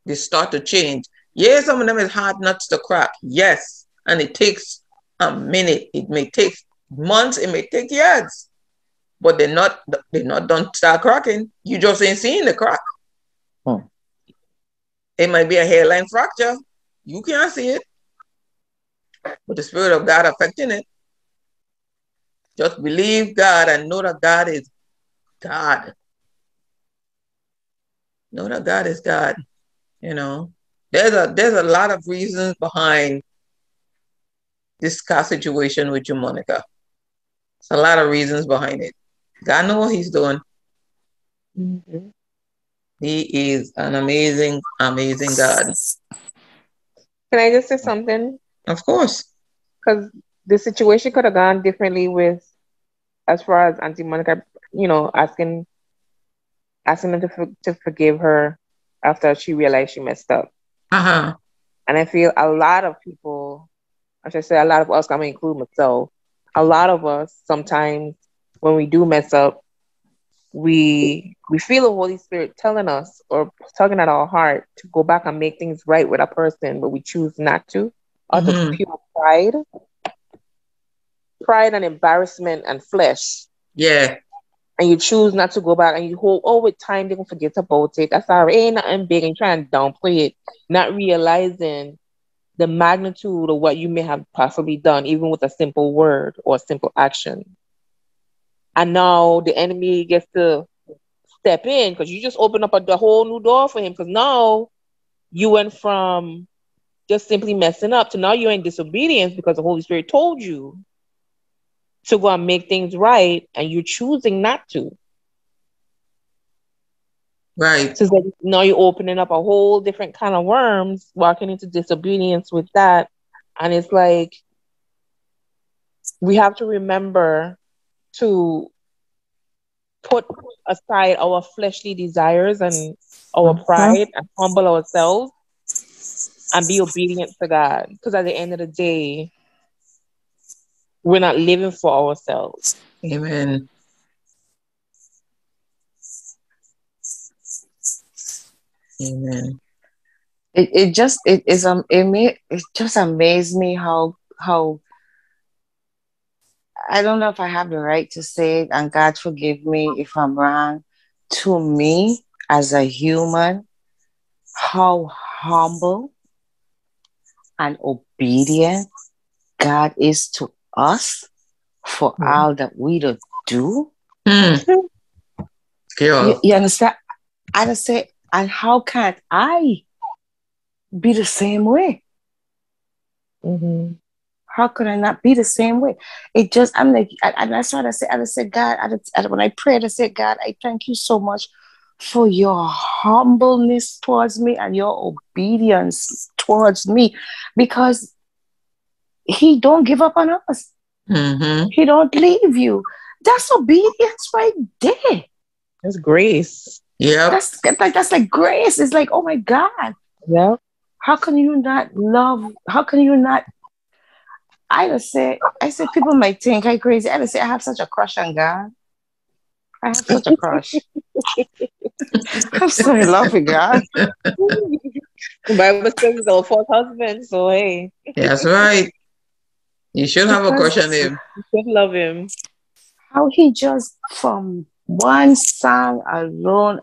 [SPEAKER 2] They start to change. Yeah, some of them is hard nuts to crack. Yes. And it takes a minute. It may take months, it may take years. But they're not they're not done start cracking. You just ain't seeing the crack.
[SPEAKER 4] Hmm.
[SPEAKER 2] It might be a hairline fracture. You can't see it. But the Spirit of God affecting it. Just believe God and know that God is God. Know that God is God. You know, there's a there's a lot of reasons behind this car situation with you, Monica. There's a lot of reasons behind it. God knows what He's doing.
[SPEAKER 3] Mhm.
[SPEAKER 2] He is an amazing, amazing God.
[SPEAKER 3] Can I just say something?
[SPEAKER 2] Of course.
[SPEAKER 3] Because the situation could have gone differently with, as far as Auntie Monica, you know, asking asking them to, for, to forgive her after she realized she messed up.
[SPEAKER 2] Uh-huh.
[SPEAKER 3] And I feel a lot of people, I should say a lot of us, I'm gonna include myself, a lot of us sometimes when we do mess up, we we feel the Holy Spirit telling us or tugging at our heart to go back and make things right with a person, but we choose not to. Out
[SPEAKER 2] Mhm.
[SPEAKER 3] of pure pride. Pride and embarrassment and flesh.
[SPEAKER 2] Yeah.
[SPEAKER 3] And you choose not to go back and you hold, oh, with time they will forget about it. That's all right. Ain't nothing big and try and downplay it, not realizing the magnitude of what you may have possibly done, even with a simple word or a simple action. And now the enemy gets to step in because you just open up a, the whole new door for him. Because now you went from just simply messing up to now you're in disobedience because the Holy Spirit told you to go and make things right, and you're choosing not to.
[SPEAKER 2] Right.
[SPEAKER 3] So like now you're opening up a whole different kind of worms, walking into disobedience with that. And it's like we have to remember to put aside our fleshly desires and our pride and humble ourselves and be obedient to God. Because at the end of the day, we're not living for ourselves.
[SPEAKER 2] Amen. Amen.
[SPEAKER 4] it, it just it is um it may it just amazed me how how I don't know if I have the right to say it, and God forgive me if I'm wrong. To me, as a human, how humble and obedient God is to us for
[SPEAKER 3] Mhm.
[SPEAKER 4] all that we to do.
[SPEAKER 2] Hmm. Girl.
[SPEAKER 4] You, you understand? I just say, and how can't I be the same way?
[SPEAKER 3] Mm-hmm.
[SPEAKER 4] How could I not be the same way? It just, I'm like, I- and that's what I said. I said, God, I just, I- when I prayed, I said, God, I thank you so much for your humbleness towards me and your obedience towards me because he don't give up on us.
[SPEAKER 2] Mm-hmm.
[SPEAKER 4] He don't leave you. That's obedience right there.
[SPEAKER 3] That's grace.
[SPEAKER 2] Yeah.
[SPEAKER 4] That's that's like that's like grace. It's like, oh my God,
[SPEAKER 3] Yeah.
[SPEAKER 4] how can you not love? How can you not? I just say, I said, people might think I'm crazy. I just say, I have such a crush on God. I have such a crush. <laughs> I'm so in love with God.
[SPEAKER 3] The Bible says he's our fourth husband, so hey,
[SPEAKER 2] That's right. You should have a crush on him.
[SPEAKER 3] you should love him.
[SPEAKER 4] How he just from one song alone,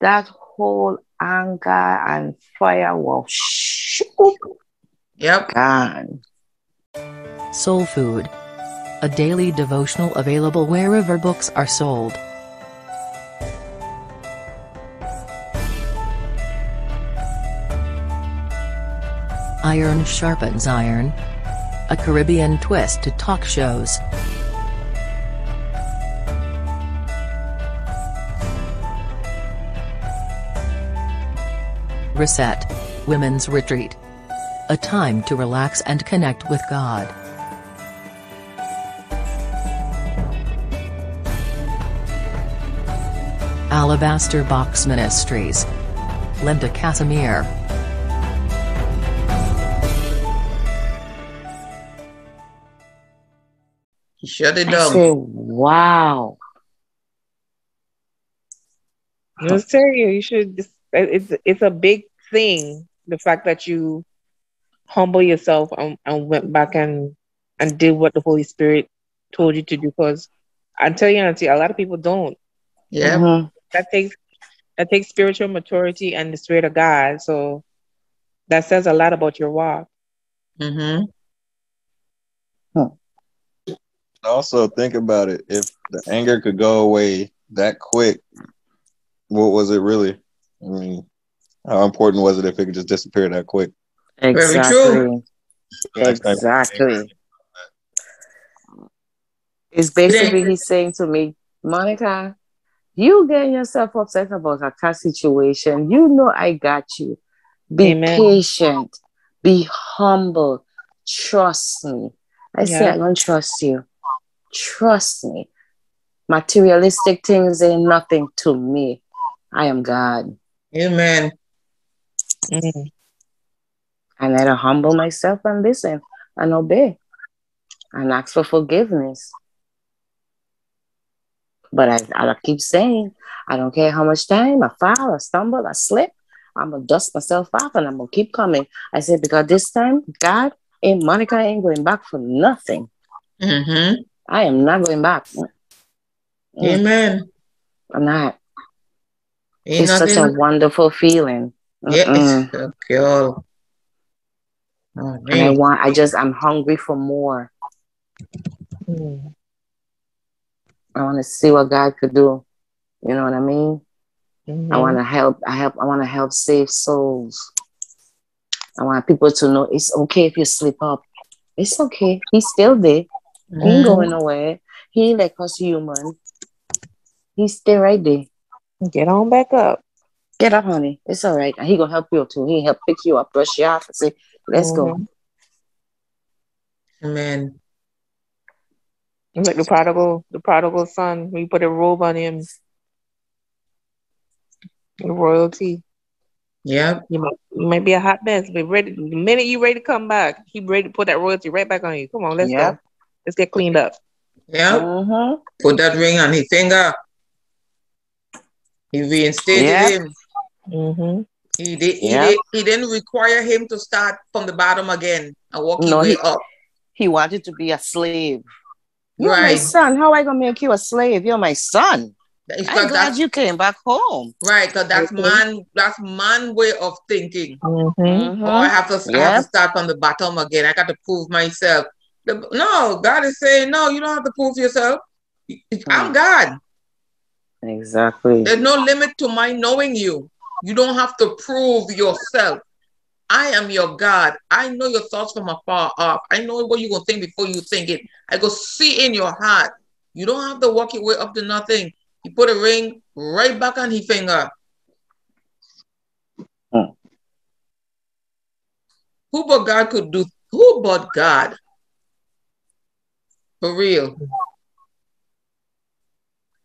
[SPEAKER 4] that whole anger and fire was shoot
[SPEAKER 2] Yep.
[SPEAKER 4] gone.
[SPEAKER 5] Soul Food. A daily devotional available wherever books are sold. Iron sharpens iron. A Caribbean twist to talk shows. Reset. Women's Retreat. A time to relax and connect with God. Alabaster Box Ministries. Linda Casimir.
[SPEAKER 2] You shut it
[SPEAKER 4] I
[SPEAKER 2] down.
[SPEAKER 4] say, wow.
[SPEAKER 3] Just tell you, you should. Just, it's it's a big thing. The fact that you humble yourself and, and went back and and did what the Holy Spirit told you to do. Because I tell you, Auntie, a lot of people don't.
[SPEAKER 2] Yep.
[SPEAKER 4] Mhm.
[SPEAKER 3] That takes that takes spiritual maturity and the spirit of God. So that says a lot about your walk.
[SPEAKER 2] Mm-hmm.
[SPEAKER 6] Also, think about it. If the anger could go away that quick, what was it really? I mean, how important was it if it could just disappear that quick?
[SPEAKER 4] Exactly.
[SPEAKER 6] Next time-
[SPEAKER 4] Exactly. It's basically he's saying to me, Monica, you getting yourself upset about a car situation. You know I got you. Be
[SPEAKER 3] Amen.
[SPEAKER 4] patient. Be humble. trust me. I yeah. say I don't trust you. Trust me. Materialistic things ain't nothing to me. I am God.
[SPEAKER 2] Amen.
[SPEAKER 4] Mm. And I humble myself and listen and obey and ask for forgiveness. But I, I keep saying, I don't care how much time I fall, I stumble, I slip, I'm gonna dust myself off and I'm gonna keep coming. I said, because this time, God ain't Monica ain't going back for nothing.
[SPEAKER 2] Mm-hmm.
[SPEAKER 4] I am not going back.
[SPEAKER 2] Amen.
[SPEAKER 4] I'm not. Ain't it's such a wonderful feeling.
[SPEAKER 2] Yes, girl.
[SPEAKER 4] Oh, and I want, I just, I'm hungry for more. Mm. I want to see what God could do. You know what I mean? Mm-hmm. I want to help. I help. I want to help save souls. I want people to know it's okay if you slip up. It's okay. He's still there. Mm-hmm. He ain't going nowhere. He ain't like us human. He's still right there.
[SPEAKER 3] Get on back up.
[SPEAKER 4] Get up, honey. It's all right. And he gonna help you too. He help pick you up, brush you off, and say, "Let's mm-hmm.
[SPEAKER 2] go." Amen.
[SPEAKER 3] Like the prodigal, the prodigal son, we put a robe on him. The royalty.
[SPEAKER 2] Yeah.
[SPEAKER 3] You might, you might be a hot mess, but ready the minute you ready to come back, he ready to put that royalty right back on you. Come on, let's yep. go. Let's get cleaned up.
[SPEAKER 2] Yeah. Mm-hmm. Put that ring on his finger. He reinstated yep. him.
[SPEAKER 3] Mm-hmm.
[SPEAKER 2] He did. He, yep. did, he didn't require him to start from the bottom again and walk no, his way he, up.
[SPEAKER 4] He wanted to be a slave. You're right. my son. How I gonna make you a slave? You're my son. I'm glad you came back home.
[SPEAKER 2] Right, because that's okay. man. That's man way of thinking. Mm-hmm. Oh, I have to. Yep. I have to start from the bottom again. I got to prove myself. The, no, God is saying no. You don't have to prove yourself. I'm hmm. God.
[SPEAKER 4] Exactly.
[SPEAKER 2] There's no limit to my knowing you. You don't have to prove yourself. I am your God. I know your thoughts from afar off. I know what you're going to think before you think it. I go see in your heart. You don't have to walk your way up to nothing. You put a ring right back on his finger. Hmm. Who but God could do? Who but God? For real.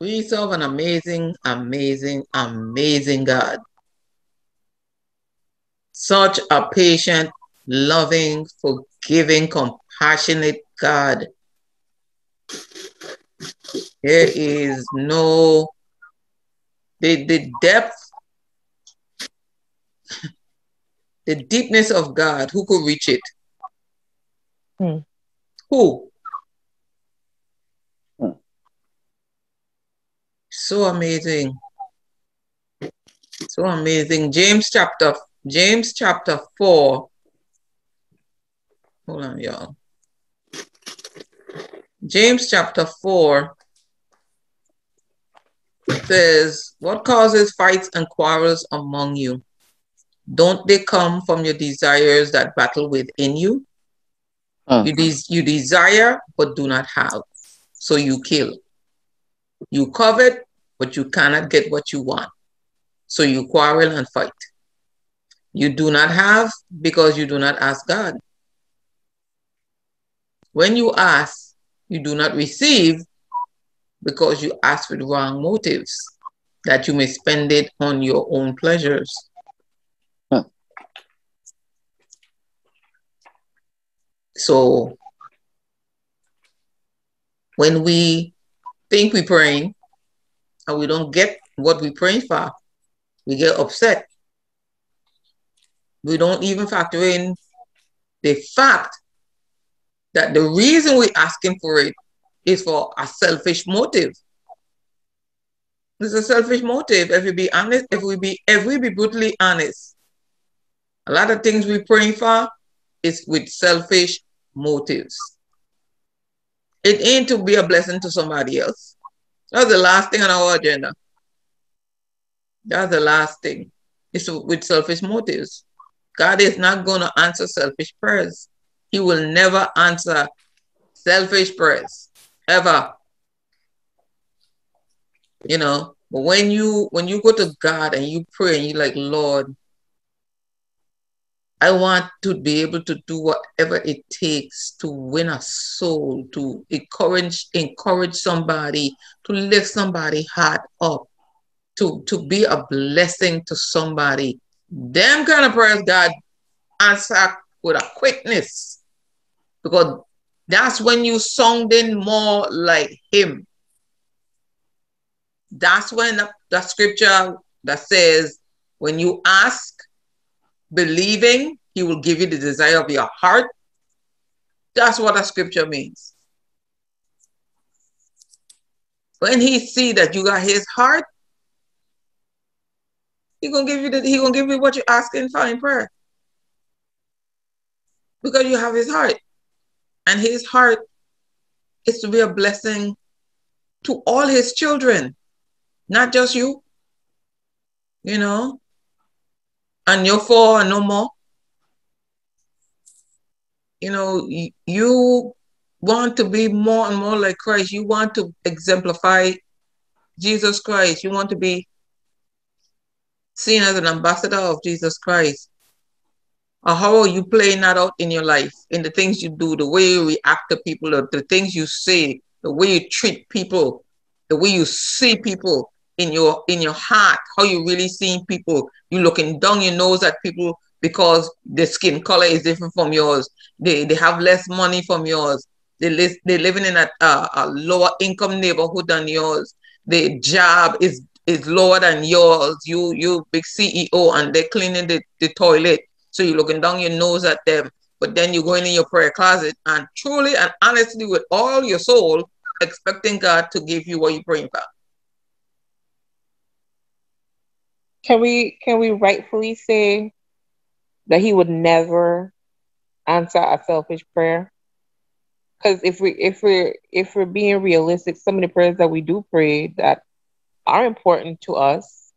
[SPEAKER 2] We serve an amazing, amazing, amazing God such a patient, loving, forgiving, compassionate God. There is no, the, the depth, the deepness of God, who could reach it? Hmm. Who? Hmm. So amazing. So amazing. James chapter James chapter 4. Hold on, y'all. James chapter 4 says, What causes fights and quarrels among you? Don't they come from your desires that battle within you? Uh. You, des- you desire, but do not have. So you kill. You covet, but you cannot get what you want. So you quarrel and fight. You do not have because you do not ask God. When you ask, you do not receive because you ask with wrong motives, that you may spend it on your own pleasures. Huh. So when we think we're praying and we don't get what we're praying for, we get upset we don't even factor in the fact that the reason we're asking for it is for a selfish motive. It's a selfish motive. If we be honest, if we be if we be brutally honest, a lot of things we're praying for is with selfish motives. It ain't to be a blessing to somebody else. That's the last thing on our agenda. That's the last thing. It's with selfish motives. God is not going to answer selfish prayers. He will never answer selfish prayers ever. You know, but when you when you go to God and you pray and you're like, Lord, I want to be able to do whatever it takes to win a soul, to encourage encourage somebody, to lift somebody heart up, to, to be a blessing to somebody. Them kind of prayers God answer with a quickness. Because that's when you sounding more like him. That's when the, scripture that says, when you ask, believing he will give you the desire of your heart. That's what a scripture means. When he see that you got his heart, he gonna give you the, he gonna give you what asking for in prayer. Because you have his heart. And his heart is to be a blessing to all his children, not just you. You know, and you're for no more. You know, you want to be more and more like Christ. You want to exemplify Jesus Christ. You want to be seen as an ambassador of Jesus Christ. Or how are you playing that out in your life, in the things you do, the way you react to people, the things you say, the way you treat people, the way you see people, in your in your heart, how you really seeing people. You looking down your nose at people because the skin color is different from yours. They they have less money from yours. They live they living in a, a, a lower income neighborhood than yours. Their job is is lower than yours. You you big CEO and they're cleaning the, the toilet. So you're looking down your nose at them. But then you're going in your prayer closet and truly and honestly with all your soul, expecting God to give you what you're praying for.
[SPEAKER 3] Can we can we rightfully say that he would never answer a selfish prayer? Because if we if we're if we're being realistic, some of the prayers that we do pray that are important to us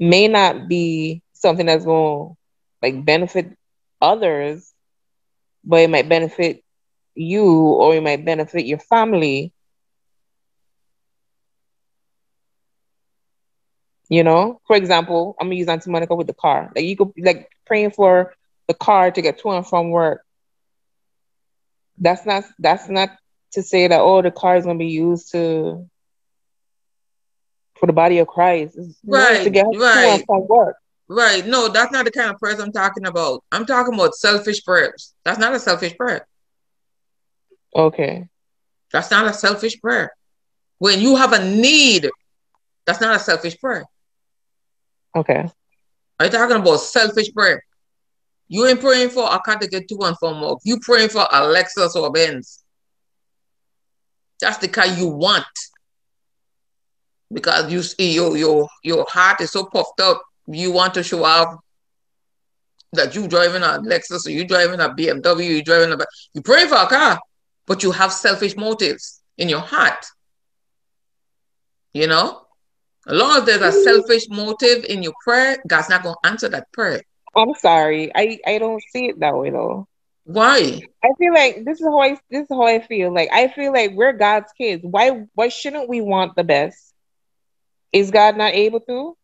[SPEAKER 3] may not be something that's going to like benefit others, but it might benefit you or it might benefit your family. You know, for example, I'm gonna use Auntie Monica with the car. Like you could like praying for the car to get to and from work. That's not that's not to say that oh the car is gonna be used to for the body of Christ. It's
[SPEAKER 2] right, right.
[SPEAKER 3] to and from work.
[SPEAKER 2] Right. No, that's not the kind of prayers I'm talking about. I'm talking about selfish prayers. That's not a selfish prayer.
[SPEAKER 3] Okay.
[SPEAKER 2] That's not a selfish prayer. When you have a need, that's not a selfish prayer.
[SPEAKER 3] Okay.
[SPEAKER 2] Are you talking about selfish prayer? You ain't praying for a car to get to and from work. You praying for a Lexus or Benz. That's the car you want. Because you see your your your heart is so puffed up, you want to show off that you driving a Lexus or you driving a BMW, you driving a you pray for a car, but you have selfish motives in your heart. You know? As long as there's a mm-hmm. selfish motive in your prayer, God's not going to answer that prayer.
[SPEAKER 3] I'm sorry. I, I don't see it that way though.
[SPEAKER 2] Why?
[SPEAKER 3] I feel like this is how I this is how I feel. Like I feel like we're God's kids. Why why shouldn't we want the best? Is God not able to?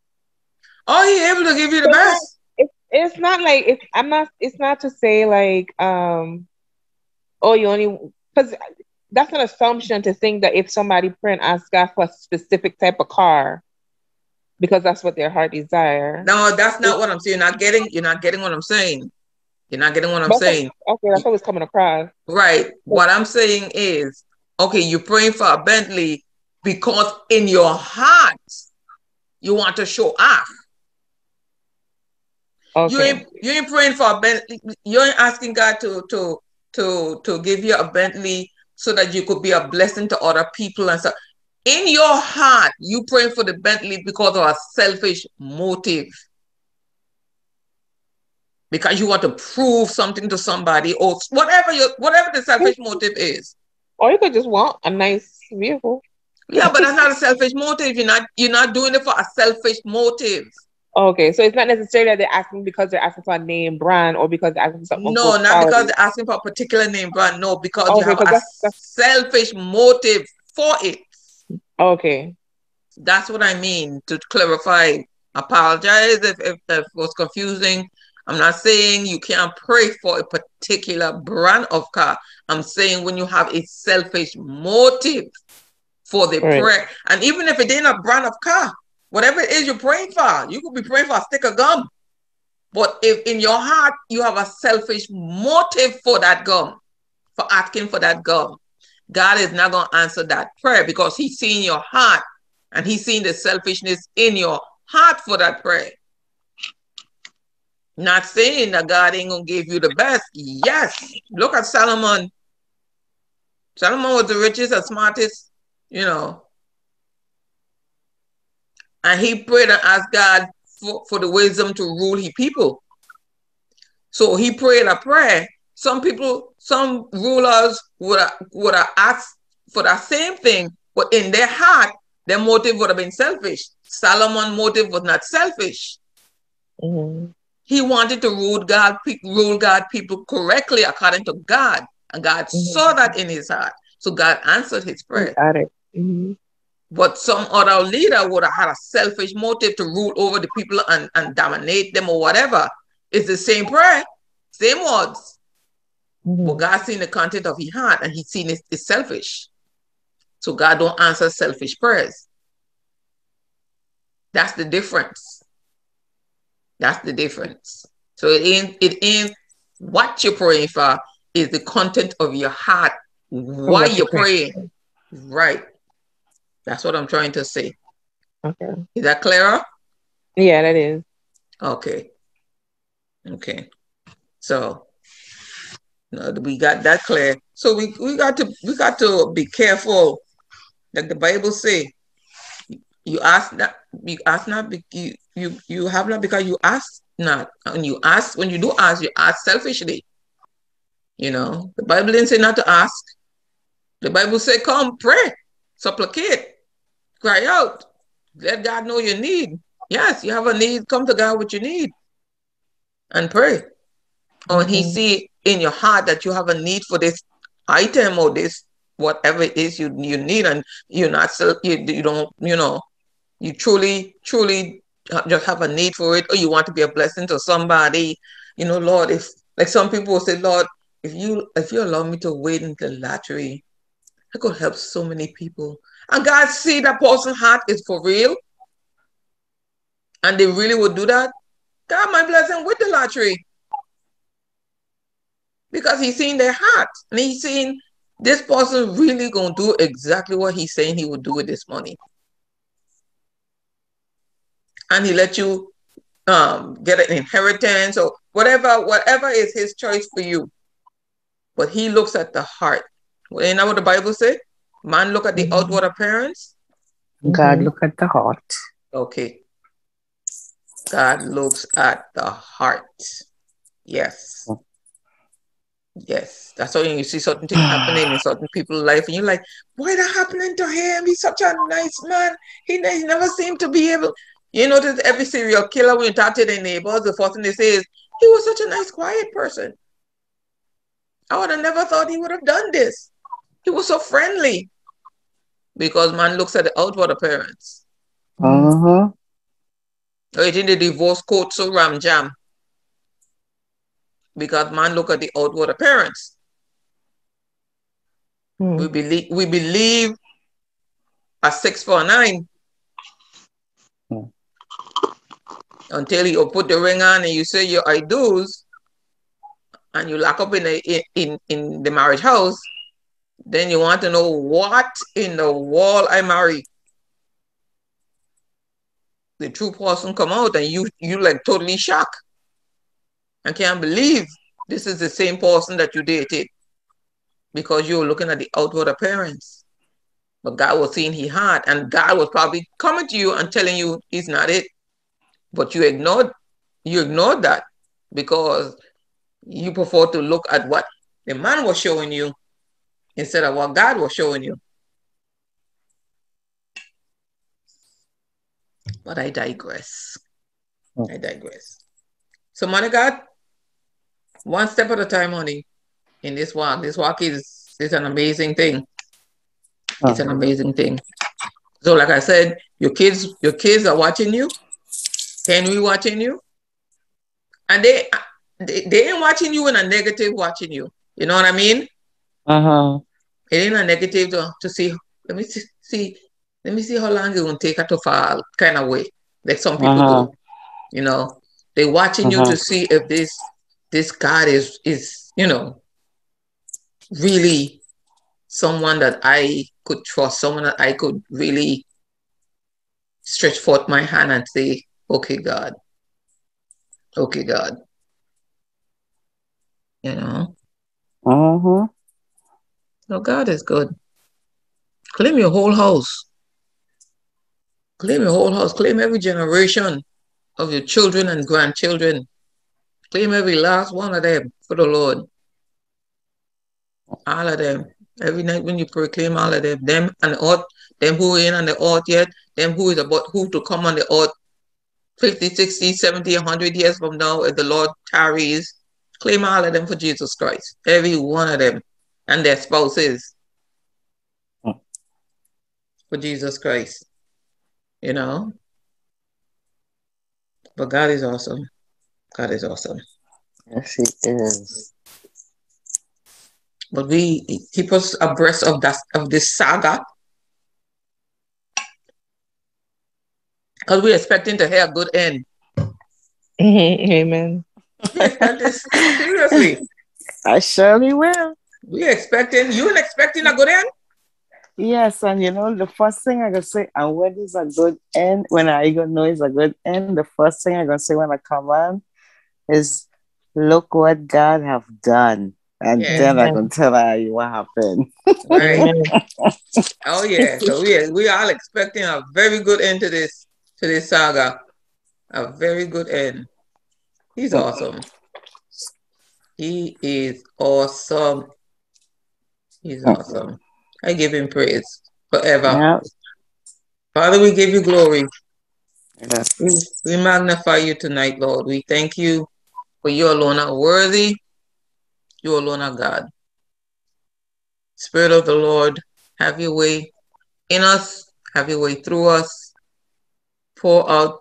[SPEAKER 2] Oh, he able to give you the
[SPEAKER 3] It's
[SPEAKER 2] best.
[SPEAKER 3] It's, it's not like it's I'm not it's not to say like um oh you only because that's an assumption to think that if somebody pray and ask God for a specific type of car because that's what their heart desire.
[SPEAKER 2] No, that's not what I'm saying. You're not getting you're not getting what I'm saying. You're not getting what I'm
[SPEAKER 3] That's
[SPEAKER 2] saying.
[SPEAKER 3] Okay, that's what was coming across.
[SPEAKER 2] Right. What I'm saying is, okay, you're praying for a Bentley because in your heart you want to show off.
[SPEAKER 3] Okay.
[SPEAKER 2] You ain't you ain't praying for a Bentley. You ain't asking God to to to to give you a Bentley so that you could be a blessing to other people and so. In your heart, you praying for the Bentley because of a selfish motive. Because you want to prove something to somebody or whatever your whatever the selfish motive is.
[SPEAKER 3] Or you could just want a nice vehicle.
[SPEAKER 2] Yeah, but that's not a selfish motive. You're not you're not doing it for a selfish motive.
[SPEAKER 3] Okay, so it's not necessarily that they're asking because they're asking for a name brand or because they're asking for something.
[SPEAKER 2] No, not
[SPEAKER 3] quality.
[SPEAKER 2] because they're asking for a particular name brand. No, because you
[SPEAKER 3] Okay,
[SPEAKER 2] have
[SPEAKER 3] 'cause
[SPEAKER 2] a
[SPEAKER 3] that's- that's-
[SPEAKER 2] selfish motive for it.
[SPEAKER 3] Okay.
[SPEAKER 2] That's what I mean to clarify. Apologize if, if that was confusing. I'm not saying you can't pray for a particular brand of car. I'm saying when you have a selfish motive for the right. prayer, and even if it ain't a brand of car, whatever it is you're praying for, you could be praying for a stick of gum. But if in your heart you have a selfish motive for that gum, for asking for that gum, God is not going to answer that prayer because He's seeing your heart and He's seeing the selfishness in your heart for that prayer. Not saying that God ain't gonna give you the best. Yes. Look at Solomon. Solomon was the richest and smartest, you know. And he prayed and asked God for, for the wisdom to rule his people. So he prayed a prayer. Some people, some rulers would have, would have asked for that same thing, but in their heart, their motive would have been selfish. Solomon's motive was not selfish. Mm-hmm. He wanted to rule God, rule God people correctly according to God, and God mm-hmm. saw that in his heart. So God answered his prayer.
[SPEAKER 3] Got it. Mm-hmm.
[SPEAKER 2] But some other leader would have had a selfish motive to rule over the people and, and dominate them or whatever. It's the same prayer, same words. Mm-hmm. But God seen the content of his heart and he seen it, it's selfish. So God don't answer selfish prayers. That's the difference. That's the difference. So it ain't it ain't what you're praying for is the content of your heart. Why you're praying. Right. That's what I'm trying to say.
[SPEAKER 3] Okay.
[SPEAKER 2] Is that clearer?
[SPEAKER 3] Yeah, that is.
[SPEAKER 2] Okay. Okay. So no, we got that clear. So we, we got to we got to be careful. Like the Bible say, you ask that you ask not you you you have not because you ask not. And you ask when you do ask, you ask selfishly. You know, the Bible didn't say not to ask. The Bible say, come pray, supplicate, cry out, let God know your need. Yes, you have a need, come to God with your need and pray. Mm-hmm. When he see in your heart that you have a need for this item or this whatever it is you you need and you're not you, you don't you know you truly truly just have a need for it or you want to be a blessing to somebody you know lord if like some people will say lord if you if you allow me to wait in the lottery i could help so many people. And god see that person's heart is for real. And they really would do that. God might bless them with the lottery. Because he's seen their heart. And he's seen this person really gonna do exactly what he's saying he would do with this money. And he let you um, get an inheritance or whatever, whatever is his choice for you. But he looks at the heart. You know what the Bible said? Man look at the mm-hmm. outward appearance.
[SPEAKER 4] God look at the heart.
[SPEAKER 2] Okay. God looks at the heart. Yes. Yes. That's why you see certain things happening in <sighs> certain people's life, and you're like, why that happening to him? He's such a nice man. He, he never seemed to be able. You notice every serial killer, when you talk to their neighbors, the first thing they say is, he was such a nice, quiet person. I would have never thought he would have done this. He was so friendly. Because man looks at the outward appearance.
[SPEAKER 4] Uh-huh.
[SPEAKER 2] Right in the divorce court, so ram jam. Because man look at the outward appearance. Hmm. We believe we believe a six for a nine until you put the ring on and you say your I do's and you lock up in the in, in the marriage house, then you want to know what in the world I marry. The true person come out and you you like totally shocked. I can't believe this is the same person that you dated because you were looking at the outward appearance. But God was seeing he had, and God was probably coming to you and telling you he's not it. But you ignored you ignored that because you prefer to look at what the man was showing you instead of what God was showing you. But I digress. Oh. I digress. So, man of God, one step at a time, honey, in this walk. This walk is, is an amazing thing. It's an amazing thing. So, like I said, your kids, your kids are watching you. Henry watching you. and they, they they ain't watching you in a negative watching you. You know what I mean?
[SPEAKER 4] Uh-huh.
[SPEAKER 2] It ain't a negative to, to see. Let me see, see. Let me see how long it's gonna take her to fall, kind of way. Like some people
[SPEAKER 4] Uh-huh.
[SPEAKER 2] do. You know, they watching you
[SPEAKER 4] Uh-huh.
[SPEAKER 2] to see if this this God is is you know really someone that I could trust, someone that I could really stretch forth my hand and say, "Okay, God, okay, God." You know,
[SPEAKER 4] Uh-huh.
[SPEAKER 2] No, God is good. Claim your whole house. Claim your whole house. Claim every generation of your children and grandchildren. Claim every last one of them for the Lord. All of them. Every night when you pray, claim all of them. Them and the earth, them who ain't on the earth yet, them who is about who to come on the earth 50, 60, 70, 100 years from now, if the Lord tarries, claim all of them for Jesus Christ. Every one of them and their spouses for Jesus Christ. You know? But God is awesome. God is awesome.
[SPEAKER 4] Yes, he is.
[SPEAKER 2] But we keep us abreast of that of this saga. Because we're expecting to hear a good end. <laughs>
[SPEAKER 3] Amen.
[SPEAKER 2] We expect <laughs> seriously.
[SPEAKER 4] I surely will.
[SPEAKER 2] We're expecting you expecting a good end?
[SPEAKER 4] Yes, and you know, the first thing I gonna say, and when is a good end, when I gonna know it's a good end, the first thing I gonna say when I come on is look what God have done. And
[SPEAKER 2] Yeah.
[SPEAKER 4] then I gonna tell her what happened.
[SPEAKER 2] Right. <laughs> Oh yeah. So we we all expecting a very good end to this to this saga. A very good end. He's awesome. He is awesome. He's awesome. I give him praise forever.
[SPEAKER 4] Yeah.
[SPEAKER 2] Father, we give you glory.
[SPEAKER 4] Yes.
[SPEAKER 2] We, we magnify you tonight, Lord. We thank you for you alone are worthy. You alone are God. Spirit of the Lord, have your way in us, have your way through us. Pour out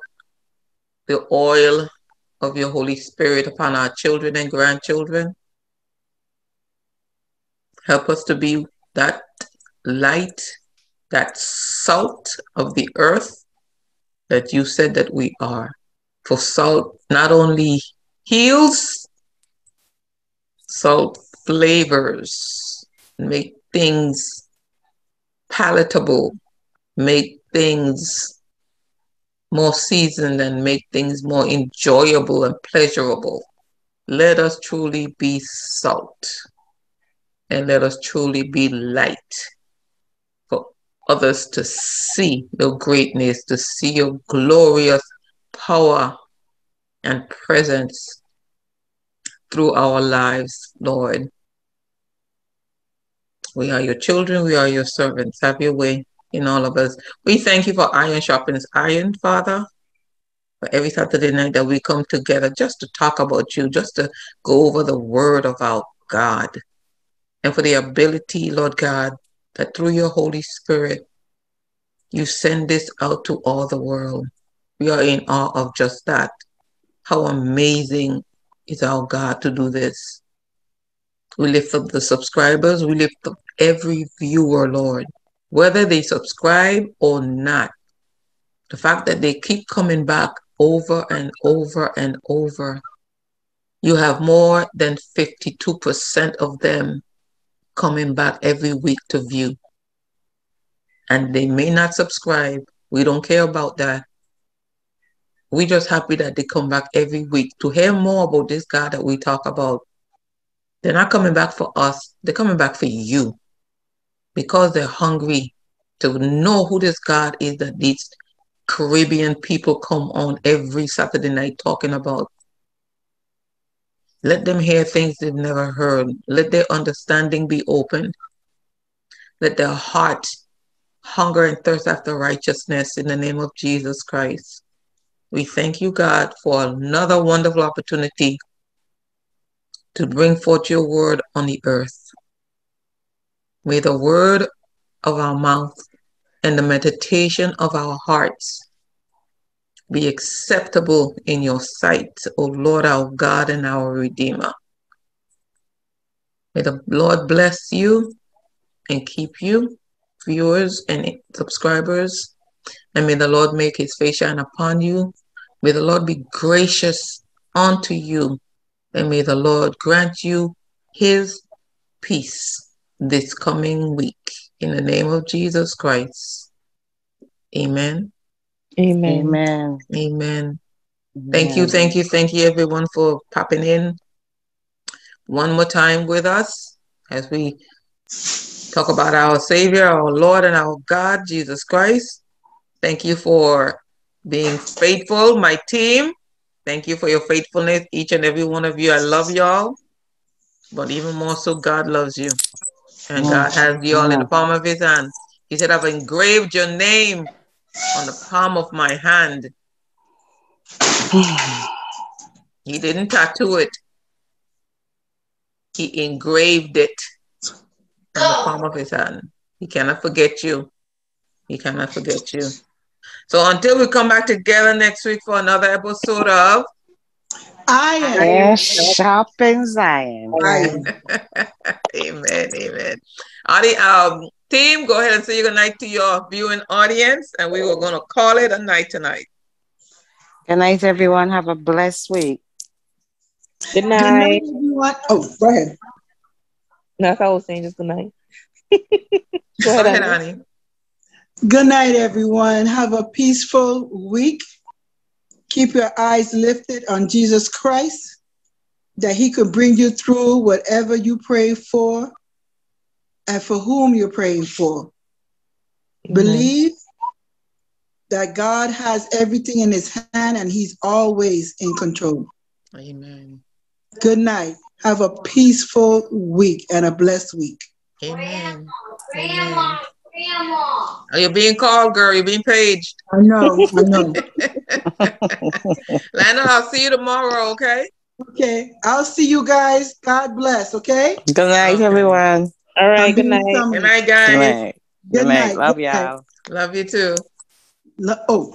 [SPEAKER 2] the oil of your Holy Spirit upon our children and grandchildren. Help us to be that light, that salt of the earth that you said that we are. For salt not only heals, salt flavors, make things palatable, make things more seasoned, and make things more enjoyable and pleasurable. Let us truly be salt and let us truly be light for others to see your greatness, to see your glorious power and presence through our lives, Lord. We are your children, we are your servants. Have your way in all of us. We thank you for iron sharpens iron, Father. For every Saturday night that we come together just to talk about you, just to go over the word of our God. And for the ability, Lord God, that through your Holy Spirit, you send this out to all the world. We are in awe of just that. How amazing is our God to do this. We lift up the subscribers, we lift up every viewer, Lord, whether they subscribe or not. The fact that they keep coming back over and over and over. You have more than 52% of them coming back every week to view. And they may not subscribe. We don't care about that. We're just happy that they come back every week to hear more about this God that we talk about. They're not coming back for us, they're coming back for you because they're hungry to know who this God is that these Caribbean people come on every Saturday night talking about. Let them hear things they've never heard. Let their understanding be opened. Let their heart hunger and thirst after righteousness in the name of Jesus Christ. We thank you, God, for another wonderful opportunity to bring forth your word on the earth. May the word of our mouth and the meditation of our hearts be acceptable in your sight, O Lord, our God and our Redeemer. May the Lord bless you and keep you, viewers and subscribers. And may the Lord make his face shine upon you. May the Lord be gracious unto you. And may the Lord grant you his peace this coming week. In the name of Jesus Christ. Amen.
[SPEAKER 3] Amen.
[SPEAKER 4] Amen.
[SPEAKER 2] Amen. Thank you, thank you, thank you, everyone, for popping in one more time with us as we talk about our Savior, our Lord, and our God, Jesus Christ. Thank you for being faithful, my team. Thank you for your faithfulness, each and every one of you. I love y'all, but even more so, God loves you. And God has you all in the palm of his hand. He said, I've engraved your name on the palm of my hand. He didn't tattoo it. He engraved it on the palm of his hand. He cannot forget you. He cannot forget you. So until we come back together next week for another episode of
[SPEAKER 7] Iron.
[SPEAKER 4] Air sharpens iron.
[SPEAKER 7] Iron. <laughs>
[SPEAKER 2] Amen, amen. Adi, um, team, go ahead and say good night to your viewing audience, and we were gonna call it a night tonight.
[SPEAKER 4] Good night, everyone. Have a blessed week.
[SPEAKER 3] Good
[SPEAKER 7] Good
[SPEAKER 3] night.
[SPEAKER 7] night, everyone. Oh, go ahead.
[SPEAKER 3] That's all I was saying. Just good night. <laughs>
[SPEAKER 2] Go
[SPEAKER 3] go ahead,
[SPEAKER 2] ahead,
[SPEAKER 3] Annie.
[SPEAKER 2] Annie.
[SPEAKER 7] Good night, everyone. Have a peaceful week. Keep your eyes lifted on Jesus Christ, that He could bring you through whatever you pray for and for whom you're praying for. Believe that God has everything in His hand and He's always in control.
[SPEAKER 2] Amen.
[SPEAKER 7] Good night. Have a peaceful week and a blessed week.
[SPEAKER 2] Amen. Amen. Are oh, you're being called, girl? You're being paged.
[SPEAKER 7] I know, I know. <laughs>
[SPEAKER 2] Lana, I'll see you tomorrow, okay?
[SPEAKER 7] Okay, I'll see you guys. God bless, okay?
[SPEAKER 4] Good night,
[SPEAKER 2] Okay.
[SPEAKER 4] everyone.
[SPEAKER 3] All right. Good night.
[SPEAKER 7] summoned.
[SPEAKER 2] Good night,
[SPEAKER 4] Good
[SPEAKER 2] guys.
[SPEAKER 4] night.
[SPEAKER 7] Good
[SPEAKER 4] Good night.
[SPEAKER 7] night.
[SPEAKER 4] Love
[SPEAKER 7] Good
[SPEAKER 4] y'all.
[SPEAKER 2] Love you too.
[SPEAKER 7] Lo- Oh,